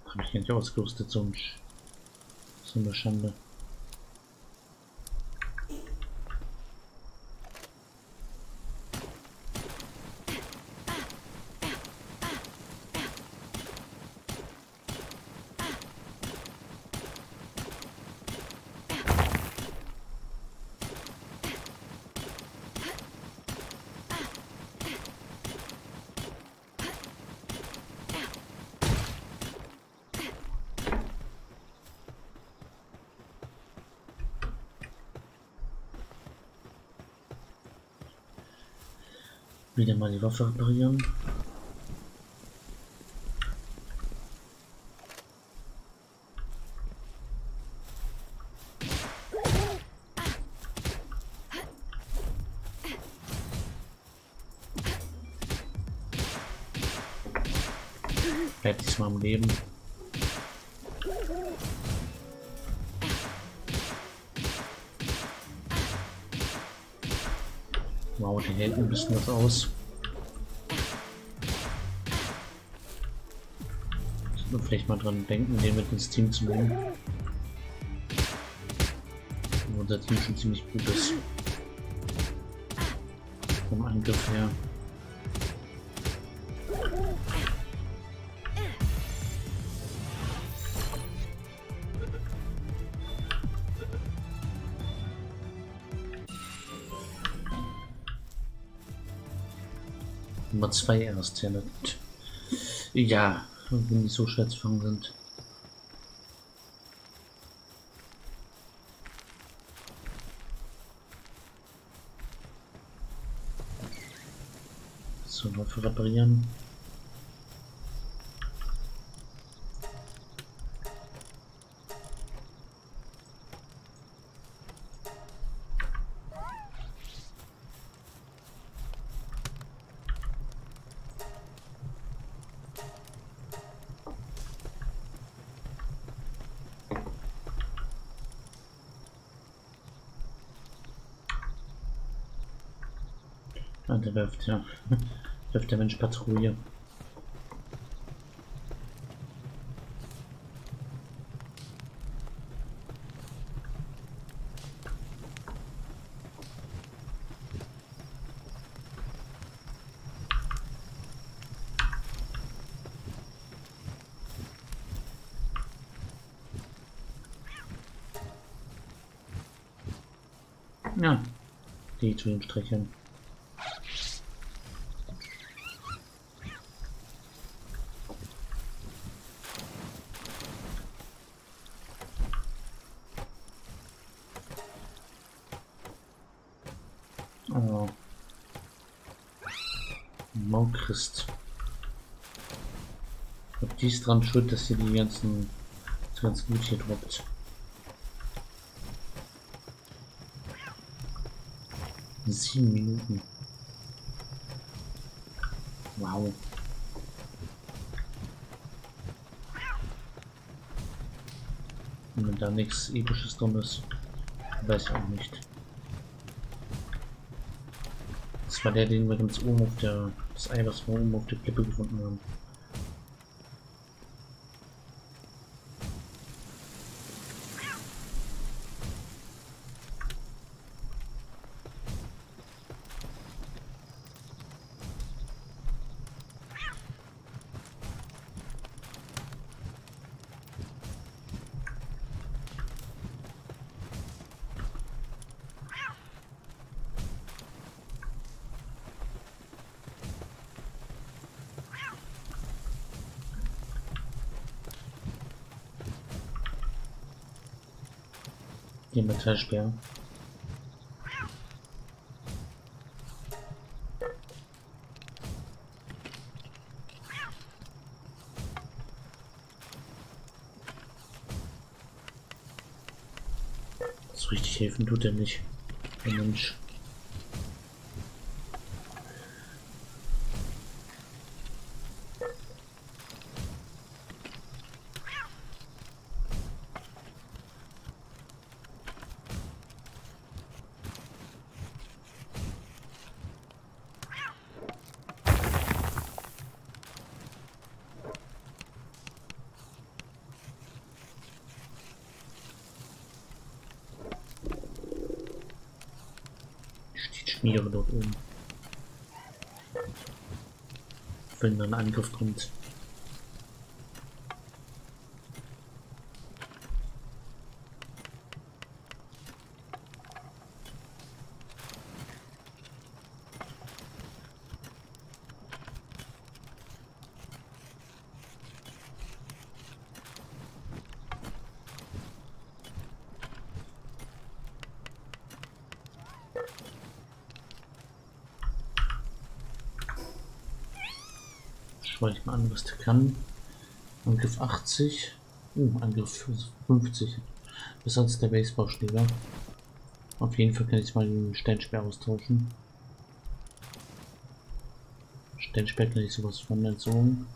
Habe ich gar nicht ausgerüstet, so, ein so eine Schande. Die Waffe reparieren. Bleibt diesmal am Leben. Wow, der hält ein bisschen was aus. Vielleicht mal dran denken, den mit ins Team zu nehmen. Wo unser Team schon ziemlich gut ist. Vom Angriff her. Nummer 2 erst, ja, das, ja, wenn die so fangen sind. So, Waffe reparieren. Wirft, ja. Wirft der Mensch Patrouille. Ja, die zu ihm strecheln. Oh. Ich glaube, die dran schuld, dass sie die ganzen das ganze Gut hier droppt. Sieben Minuten. Wow. Und wenn da nichts episches drin ist, weiß ich auch nicht. Das war der, den wir ganz oben auf der, das Ei, was wir oben auf der Klippe gefunden haben. Die Metallsperr. So richtig helfen tut er nicht. Der Mensch. Steht Schmiere dort oben. Wenn dann ein Angriff kommt. Schau ich mal an, was der kann. Angriff 80. Uh, Angriff 50. Besser als der Baseballschläger. Auf jeden Fall kann ich mal den Steinsperr austauschen. Steinsperr kann ich sowas von entzogen.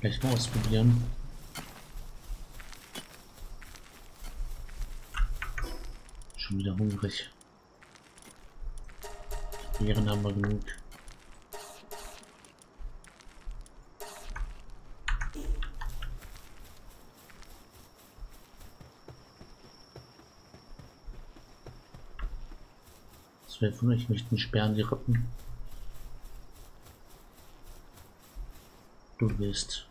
Gleich mal ausprobieren. Schon wieder hungrig. Beeren haben wir genug. Zwei von euch möchten sperren die Rippen. Du willst.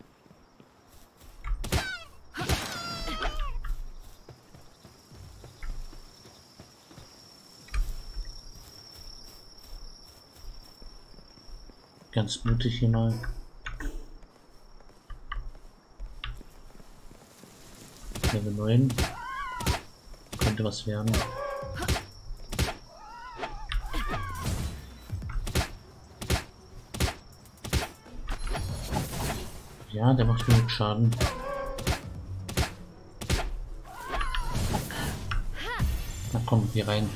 Ganz mutig mal. Level 9. Könnte was werden. Ja, der macht genug Schaden. Na komm, hier rein.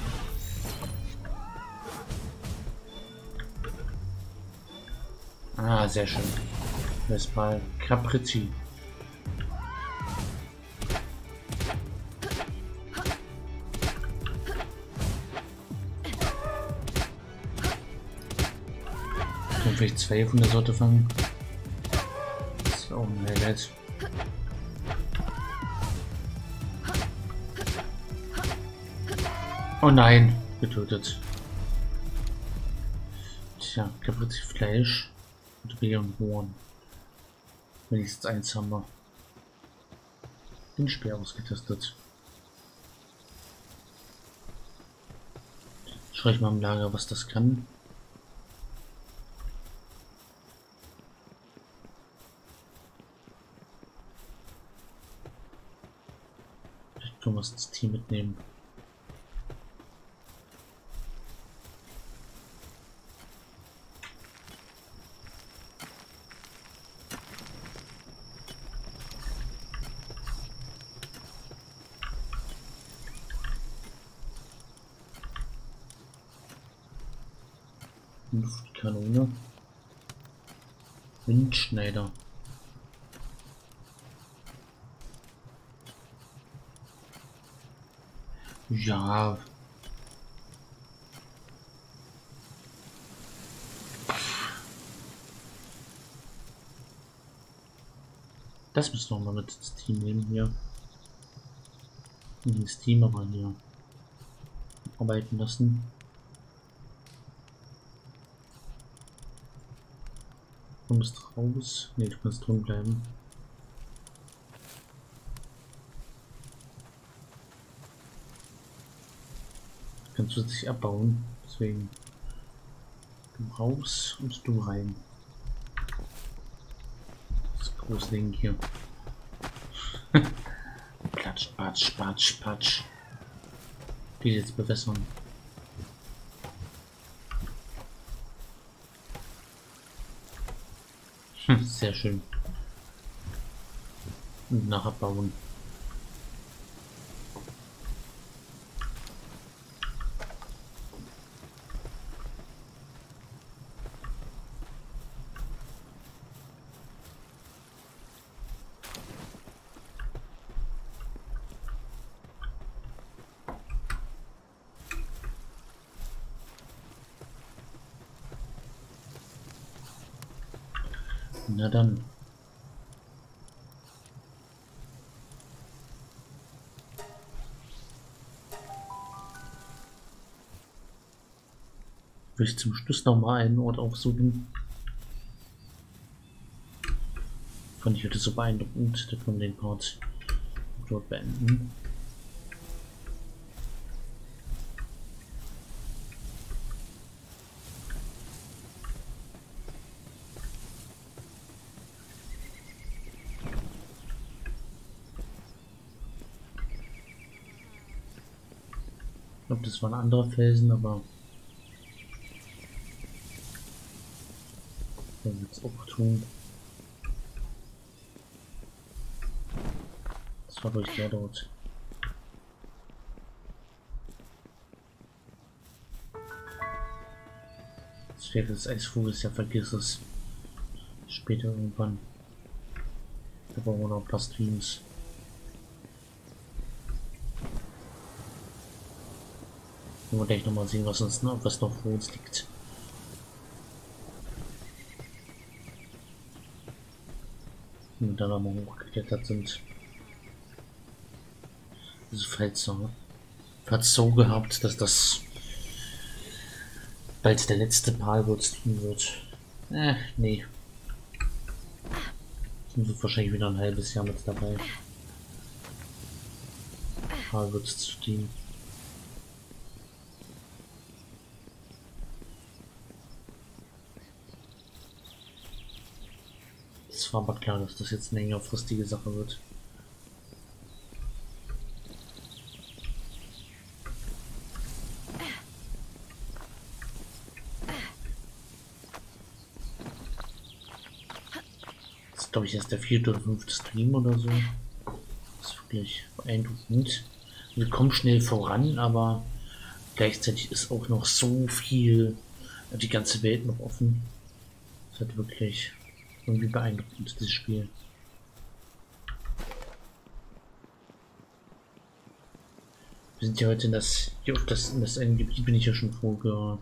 Ah, sehr schön. Das mal Capricci. Vielleicht zwei von der Sorte fangen. Das wäre auch. Oh nein, getötet. Tja, Capricci Fleisch. Beeren Horn. Wenigstens eins haben wir. Den Speer ausgetestet. Schau ich mal im Lager, was das kann. Vielleicht können wir ins Team mitnehmen. Das müssen wir mal mit ins Team nehmen hier. Nicht ins Team, aber hier arbeiten lassen. Du musst raus. Ne, du kannst drin bleiben. Kannst du sich abbauen. Deswegen du raus und du rein. Loslegen hier. Platsch, patsch, patsch, patsch. Die jetzt bewässern. Hm, sehr schön. Und nachher bauen. Na dann. Ich zum Schluss noch mal einen Ort aufsuchen. Fand ich heute so beeindruckend, dass man den Part dort beenden. Ich glaube, das waren andere Felsen, aber dann wird es auch tun. Das war durch der dort. Das Pferd des Eisvogels, ja vergiss es. Später irgendwann. Da brauchen wir noch ein paar Streams. Wollen wir gleich nochmal sehen, was uns noch, was noch vor uns liegt. Und dann nochmal hochgeklettert sind. Also falls so, gehabt, dass das bald der letzte Pal wird streamen wird. Äh, nee. Sind wir wahrscheinlich wieder ein halbes Jahr mit dabei. Pal wird es streamen. Es war aber klar, dass das jetzt eine längerfristige Sache wird. Das ist, glaube ich, erst der vierte oder fünfte Stream oder so. Das ist wirklich beeindruckend. Wir kommen schnell voran, aber gleichzeitig ist auch noch so viel, die ganze Welt noch offen. Das hat wirklich irgendwie beeindruckend, dieses Spiel. Wir sind ja heute in das, hier auf das, in das eine Gebiet bin ich ja schon vorge...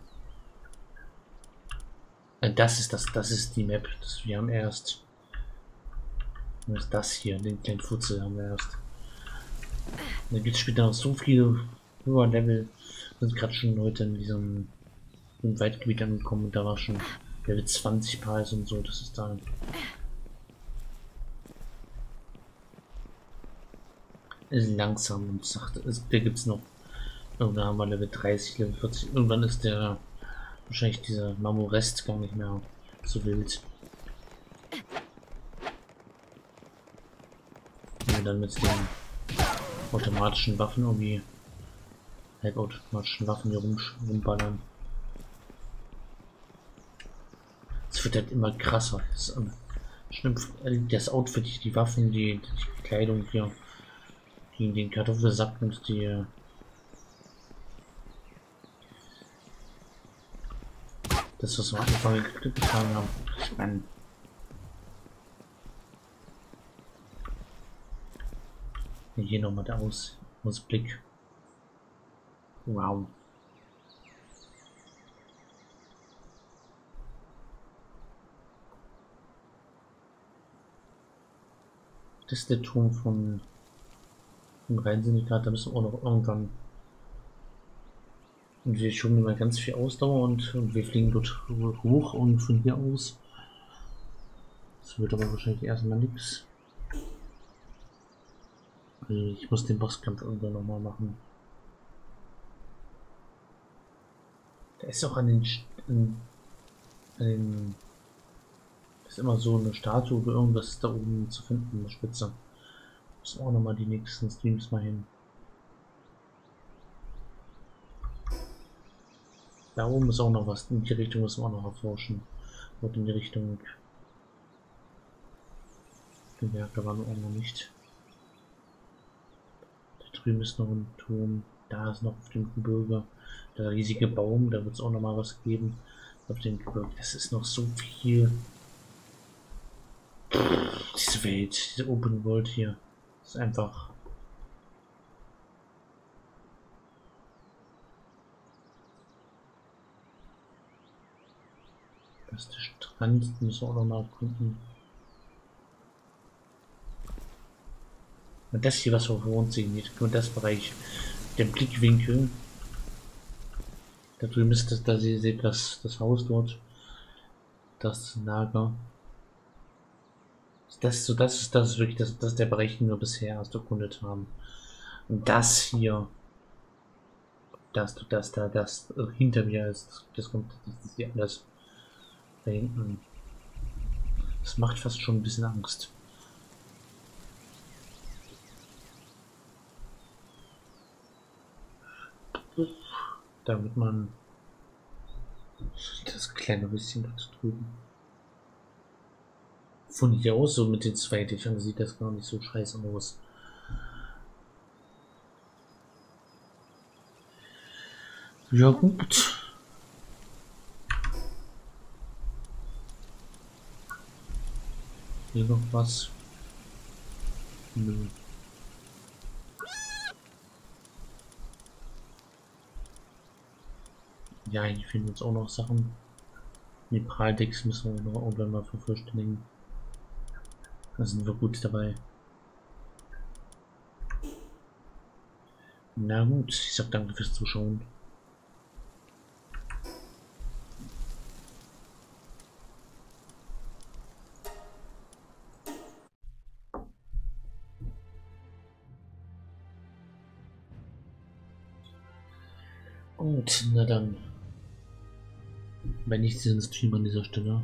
Äh, das ist das, das ist die Map. Das, wir haben erst... Ist das hier? Den kleinen Futzel haben wir erst. Da gibt es später noch so viele höher Level. Wir sind gerade schon heute in diesem im Waldgebiet angekommen und da war schon Level 20 Preis und so, das ist da. Ist langsam und sagt, ist, da gibt es noch. Irgendwann haben wir Level 30, Level 40. Irgendwann ist der wahrscheinlich dieser Mamorest gar nicht mehr so wild. Wenn wir dann mit den automatischen Waffen irgendwie halbautomatischen Waffen hier rum, rumballern. Es wird halt immer krasser. Das, stimmt, das Outfit, die Waffen, die, die Kleidung hier, die den Kartoffelsack und die das, was wir am Anfang getan haben. Ich meine, hier nochmal der Aus Ausblick. Wow. Das ist der Turm von vom Rheinsyndikat, da müssen wir auch noch irgendwann. Und wir schoben immer ganz viel Ausdauer und, und wir fliegen dort hoch und von hier aus. Das wird aber wahrscheinlich erstmal nichts. Ich muss den Bosskampf irgendwann nochmal machen. Der ist auch an den, an, an den Ist immer so eine Statue oder irgendwas da oben zu finden, in der Spitze. Müssen auch nochmal die nächsten Streams mal hin. Da oben ist auch noch was. In die Richtung müssen wir auch noch erforschen. Und in die Richtung. Berg, da waren wir auch noch nicht. Da drüben ist noch ein Turm. Da ist noch auf dem Gebirge der riesige Baum. Da wird es auch noch mal was geben. Auf dem Gebirge. Das ist noch so viel. Diese Welt, diese Open World hier. Ist einfach. Das ist der Strand, müssen wir auch noch mal erkunden. Und das hier, was wir vor uns sehen, hier, und das Bereich, der Blickwinkel. Da drüben ist das, da ihr seht das, das Haus dort. Das Lager. Das, so, das ist das ist wirklich das, das ist der Bereich, den wir bisher erst erkundet haben. Und das hier. Das, das, da, das, das hinter mir ist, das, kommt, das ist hier alles. Da hinten. Das macht fast schon ein bisschen Angst. Damit man das kleine bisschen dort drüben. Von hier aus, so mit den zwei Dächern, sieht das gar nicht so scheiße aus. Ja gut. Hier noch was? Nö. Ja, hier fehlen uns auch noch Sachen. Die Praldex müssen wir noch irgendwann mal vervollständigen. Da sind wir gut dabei. Na gut, ich sag danke fürs Zuschauen. Gut, na dann. Wenn nicht, diesen Stream an dieser Stelle.